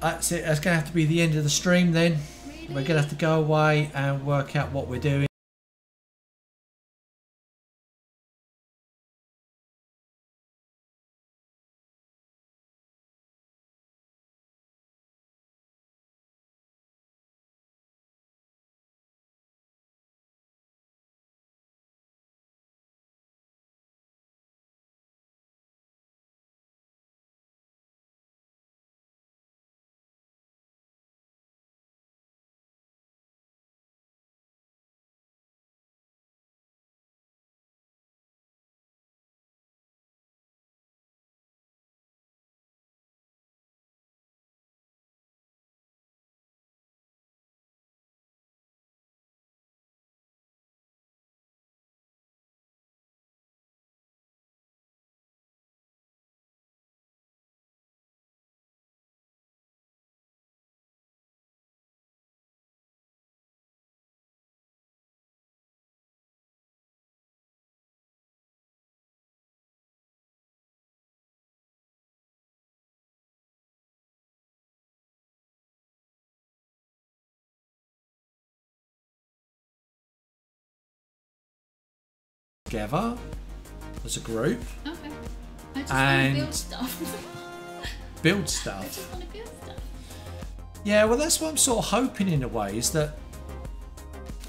That's it. That's gonna have to be the end of the stream then. Really? We're gonna have to go away and work out what we're doing. Together as a group, Okay. I just And- want to build stuff. build stuff. I just want to build stuff. Yeah, well, that's what I'm sort of hoping in a way is that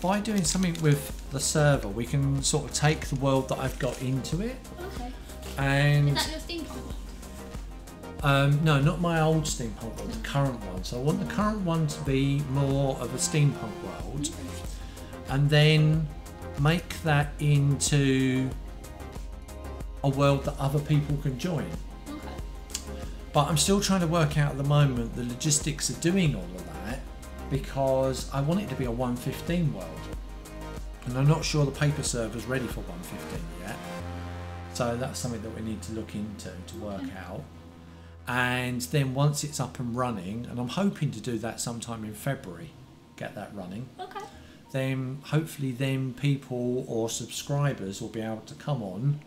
by doing something with the server, we can sort of take the world that I've got into it Okay. and Is that your steampunk? Um, no, not my old steampunk world, the current one. So I want the current one to be more of a steampunk world, and then make that into a world that other people can join. Okay. But I'm still trying to work out at the moment the logistics of doing all of that because I want it to be a 115 world, and I'm not sure the paper server's ready for 115 yet. So that's something that we need to look into to work mm-hmm. out. And then once it's up and running, and I'm hoping to do that sometime in February, get that running, Okay. Then hopefully then people or subscribers will be able to come on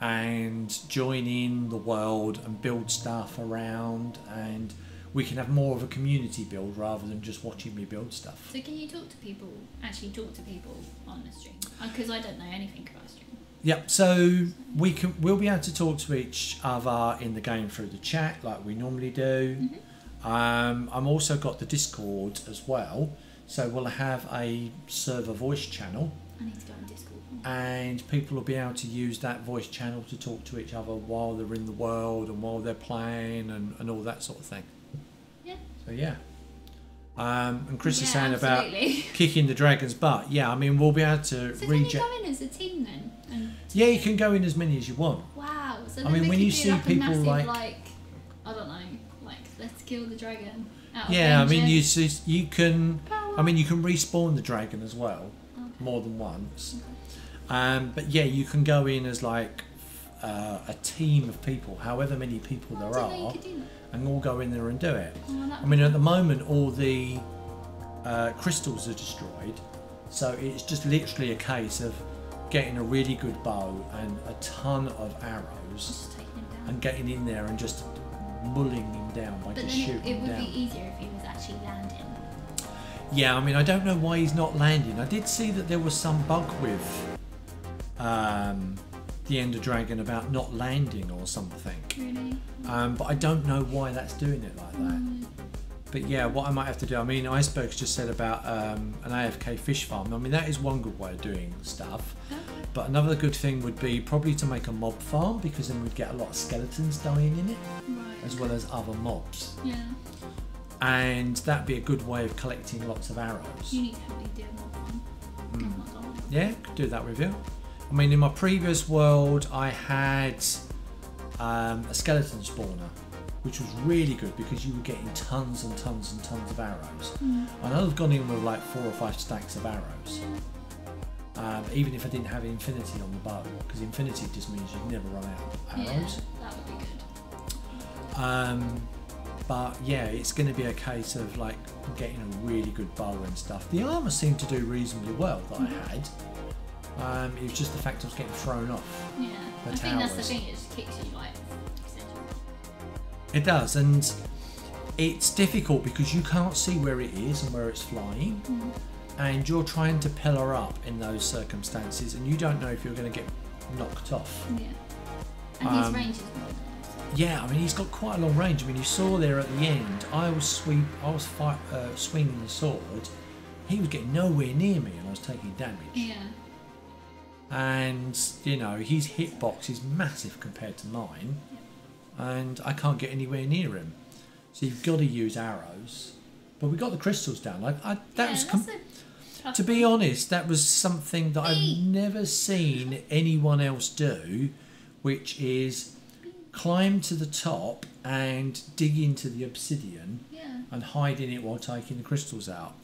and join in the world and build stuff around and we can have more of a community build rather than just watching me build stuff. So can you talk to people? Actually, talk to people on the stream because I don't know anything about stream. Yep. So we can we'll be able to talk to each other in the game through the chat like we normally do. Um, I'm also got the Discord as well, so we'll have a server voice channel, I need to go on Discord. and people will be able to use that voice channel to talk to each other while they're in the world and while they're playing and, and all that sort of thing. Yeah. So yeah. Um, and Chris is saying absolutely. about kicking the dragon's butt. Yeah, I mean we'll be able to So can you reject. go in as a team then? And Yeah, you can go in as many as you want. wow. So I mean, when you see like people massive, like- like I don't know, like let's kill the dragon. Out of Yeah, I mean you see, you can. Power. I mean you can respawn the dragon as well, Okay. more than once. Okay. Um, but yeah, you can go in as like uh, a team of people, however many people Oh, there didn't know you are, could do that. and all go in there and do it. Oh, I mean, at the moment, all the uh, crystals are destroyed, so it's just literally a case of getting a really good bow and a ton of arrows him down. and getting in there and just mulling him down by But just shooting it, it him would down. be easier if he was actually landing. Yeah, I mean, I don't know why he's not landing. I did see that there was some bug with um, the Ender Dragon about not landing or something. Really? Um, but I don't know why that's doing it like that. Mm. But yeah, what I might have to do, I mean, Iceberg's just said about um, an AFK fish farm. I mean, that is one good way of doing stuff. Okay. But another good thing would be probably to make a mob farm because then we'd get a lot of skeletons dying in it Right. as well as other mobs. Yeah. And that'd be a good way of collecting lots of arrows. You need to do more. Mm. Yeah, could do that with you. I mean, in my previous world, I had um, a skeleton spawner, which was really good because you were getting tons and tons and tons of arrows. Mm. And I've gone in with like four or five stacks of arrows, um, even if I didn't have infinity on the bow, because infinity just means you never run out of Yeah, arrows. that would be good. Um, but yeah, it's going to be a case of like getting a really good bow and stuff. The armor seemed to do reasonably well that I had. Um, it was just the fact I was getting thrown off. Yeah. I think that's the thing. It just kicks you like. It does, and it's difficult because you can't see where it is and where it's flying, Mm. and you're trying to pillar up in those circumstances, and you don't know if you're going to get knocked off. Yeah. And his Um, range is more than ours. Yeah, I mean he's got quite a long range. I mean you saw there at the end, I was sweep, I was fight, uh, swinging the sword. He was getting nowhere near me, and I was taking damage. Yeah. And you know his hitbox is massive compared to mine, and I can't get anywhere near him. So you've got to use arrows. But we got the crystals down. Like I, that yeah, was com- to be honest, that was something that I've never seen anyone else do, which is climb to the top and dig into the obsidian Yeah. and hide in it while taking the crystals out.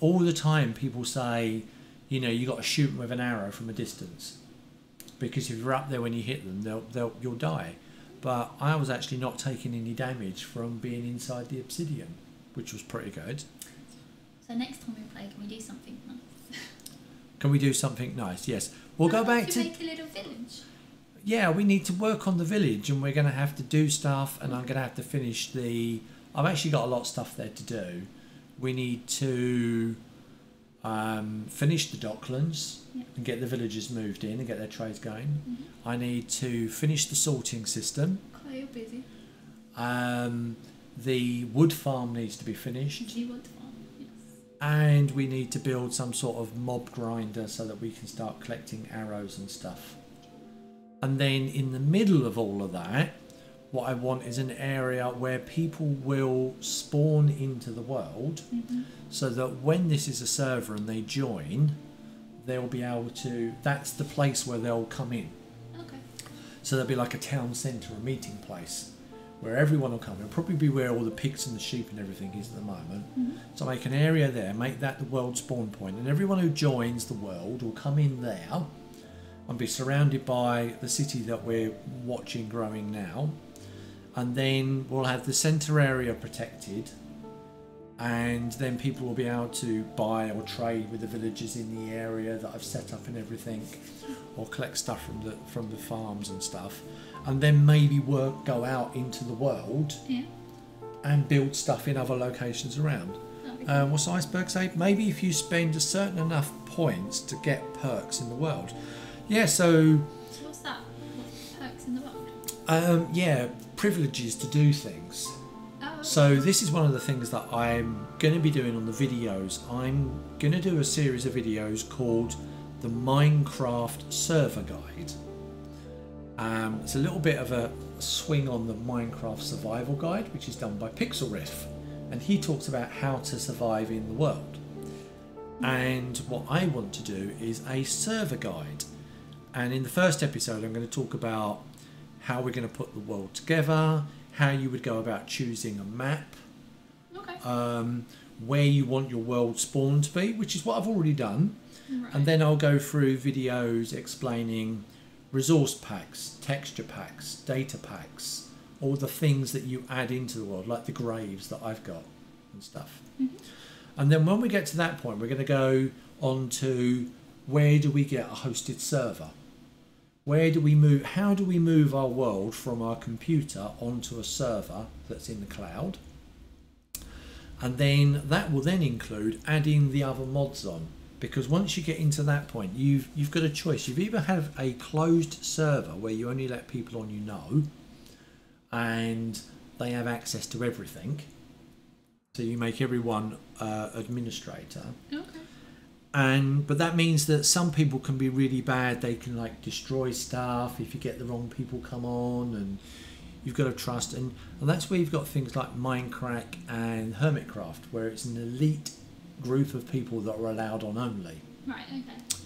All the time, people say, you know, you got to shoot them with an arrow from a distance because if you're up there when you hit them, they'll, they'll you'll die. But I was actually not taking any damage from being inside the obsidian, which was pretty good. So next time we play, can we do something nice? Can we do something nice? Yes. We'll go back to make a little village. Yeah, we need to work on the village and we're going to have to do stuff and I'm going to have to finish the I've actually got a lot of stuff there to do. We need to um, finish the docklands Yeah. and get the villagers moved in and get their trades going. Mhm. I need to finish the sorting system. Quite you're busy. Um, the wood farm needs to be finished You want farm? Yes. and we need to build some sort of mob grinder so that we can start collecting arrows and stuff. And then in the middle of all of that, what I want is an area where people will spawn into the world Mhm. so that when this is a server and they join, they'll be able to. That's the place where they'll come in. Okay. So there'll be like a town centre, a meeting place, where everyone will come. It'll probably be where all the pigs and the sheep and everything is at the moment. Mhm. So make an area there, make that the world spawn point, and everyone who joins the world will come in there and be surrounded by the city that we're watching growing now. And then we'll have the centre area protected, and then people will be able to buy or trade with the villagers in the area that I've set up and everything, or collect stuff from the from the farms and stuff, and then maybe work go out into the world Yeah. and build stuff in other locations around. Um, what's Iceberg say? Maybe if you spend a certain enough points to get perks in the world. Yeah, so. What's that? Perks in the world? um, yeah, privileges to do things. Oh. So this is one of the things that I'm going to be doing on the videos. I'm going to do a series of videos called the Minecraft Server Guide. Um, it's a little bit of a swing on the Minecraft Survival Guide, which is done by Pixlriffs, and he talks about how to survive in the world. And what I want to do is a server guide. And in the first episode, I'm going to talk about how we're going to put the world together, how you would go about choosing a map, Okay. um, where you want your world spawn to be, which is what I've already done. right. And then I'll go through videos explaining resource packs, texture packs, data packs, all the things that you add into the world, like the graves that I've got and stuff. Mhm. And then when we get to that point, we're going to go on to where do we get a hosted server? Where do we move? How do we move our world from our computer onto a server that's in the cloud? And then that will then include adding the other mods on. Because once you get into that point, you've you've got a choice. You've either have a closed server where you only let people on you know, and they have access to everything. So you make everyone uh, administrator, Okay. And but that means that some people can be really bad. They can like destroy stuff if you get the wrong people come on, and you've got to trust. And and that's where you've got things like Mindcrack and Hermitcraft, where it's an elite group of people that are allowed on only. Right. Okay.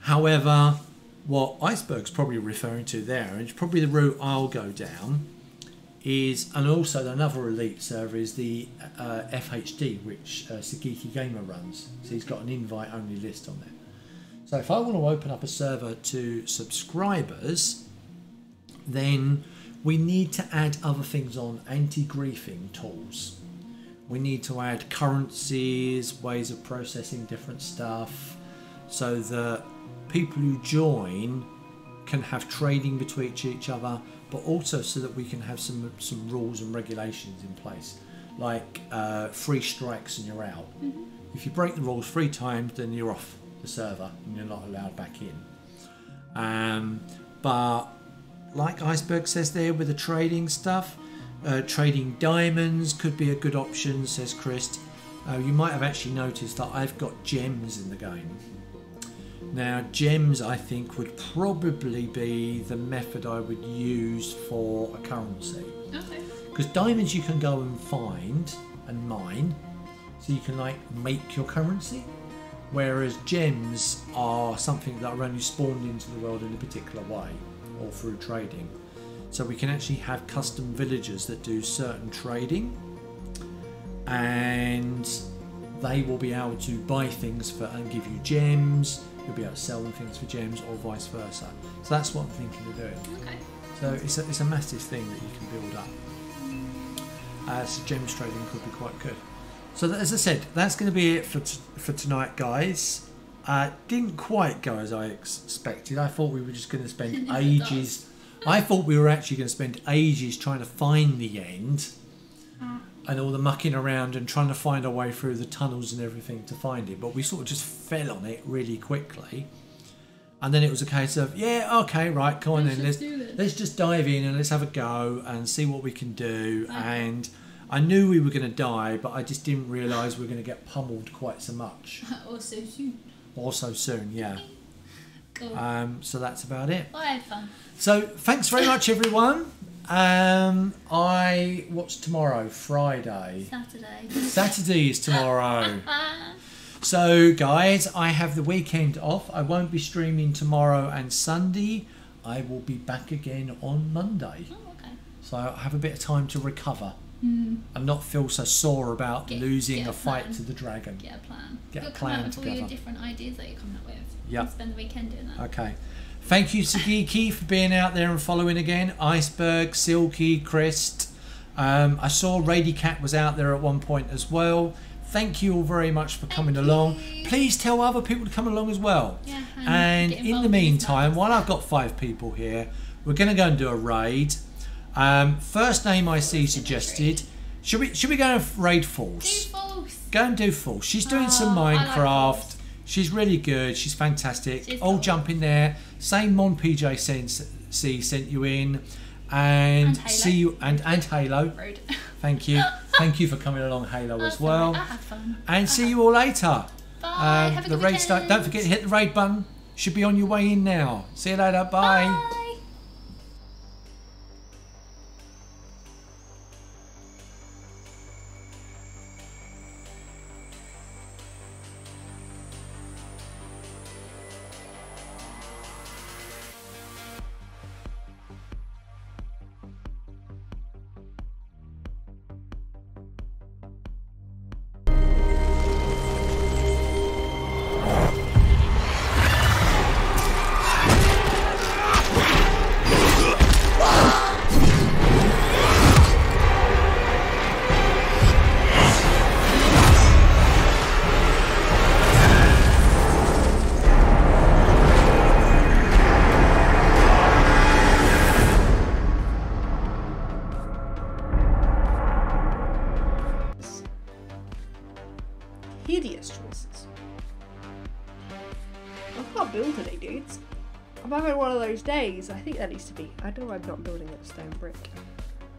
However, what Iceberg's probably referring to there, and it's probably the route I'll go down, is and also another elite server is the uh, FHD, which uh, Sagiki Gamer runs. So he's got an invite only list on there. So if I want to open up a server to subscribers, then we need to add other things on anti-griefing tools. We need to add currencies, ways of processing different stuff, so that people who join can have trading between each other, but also so that we can have some some rules and regulations in place, like uh, three strikes and you're out. If you break the rules three times, then you're off the server and you're not allowed back in. Um, but like Iceberg says there with the trading stuff, uh, trading diamonds could be a good option, says Chris. Uh, you might have actually noticed that I've got gems in the game. Now, gems I think would probably be the method I would use for a currency. Okay. Because diamonds you can go and find and mine, so you can like make your currency. Whereas gems are something that are only spawned into the world in a particular way or through trading. So we can actually have custom villagers that do certain trading and they will be able to buy things for and give you gems. You'll be able to sell them things for gems or vice versa. So that's what I'm thinking of doing. Okay. So it's a, it's a massive thing that you can build up. Uh, so gems trading could be quite good. So that, as I said, that's going to be it for t- for tonight, guys. Uh, didn't quite go as I expected. I thought we were just going to spend ages. I thought we were actually going to spend ages trying to find the end, and all the mucking around and trying to find our way through the tunnels and everything to find it. But we sort of just fell on it really quickly, and then it was a case of yeah, okay, right, come on Let's then, let's let's just dive in and let's have a go and see what we can do. Okay. And I knew we were going to die, but I just didn't realise we were going to get pummeled quite so much or so soon. or so soon. Yeah. Cool. Um, so that's about it. I had fun. So thanks very much, everyone. Um, I what's tomorrow? Friday. Saturday. Saturday is tomorrow. So, guys, I have the weekend off. I won't be streaming tomorrow and Sunday. I will be back again on Monday. Oh, okay. So I have a bit of time to recover Hmm. and not feel so sore about Get- losing get a a fight to the dragon. Get a plan. Get a You'll come plan with all your different ideas that you're coming up with. Yeah. Spend the weekend doing that. Okay. Thank you, Sagiki, for being out there and following again. Iceberg, Silky, Christ. Um, I saw Rady Cat was out there at one point as well. Thank you all very much for coming Thank along. you. Please tell other people to come along as well. Yeah, and in the meantime, while I've got five people here, we're going to go and do a raid. Um, first name I see suggested. Should we should we go and raid Do False? Go and do False. She's doing some Oh, like Minecraft. False. She's really good. She's fantastic. She's All cool. jump in there. Same Mon PJ sent, C sent you in, and, And see you and and Halo. Rude. Thank you. Thank you for coming along, Halo, as well. alright, I had fun. And see you all later. Bye. Um, the raid start. Don't forget to hit the raid button. Should be on your way in now. See you later. Bye. Bye. I think that needs to be. I know I'm not building it stone brick.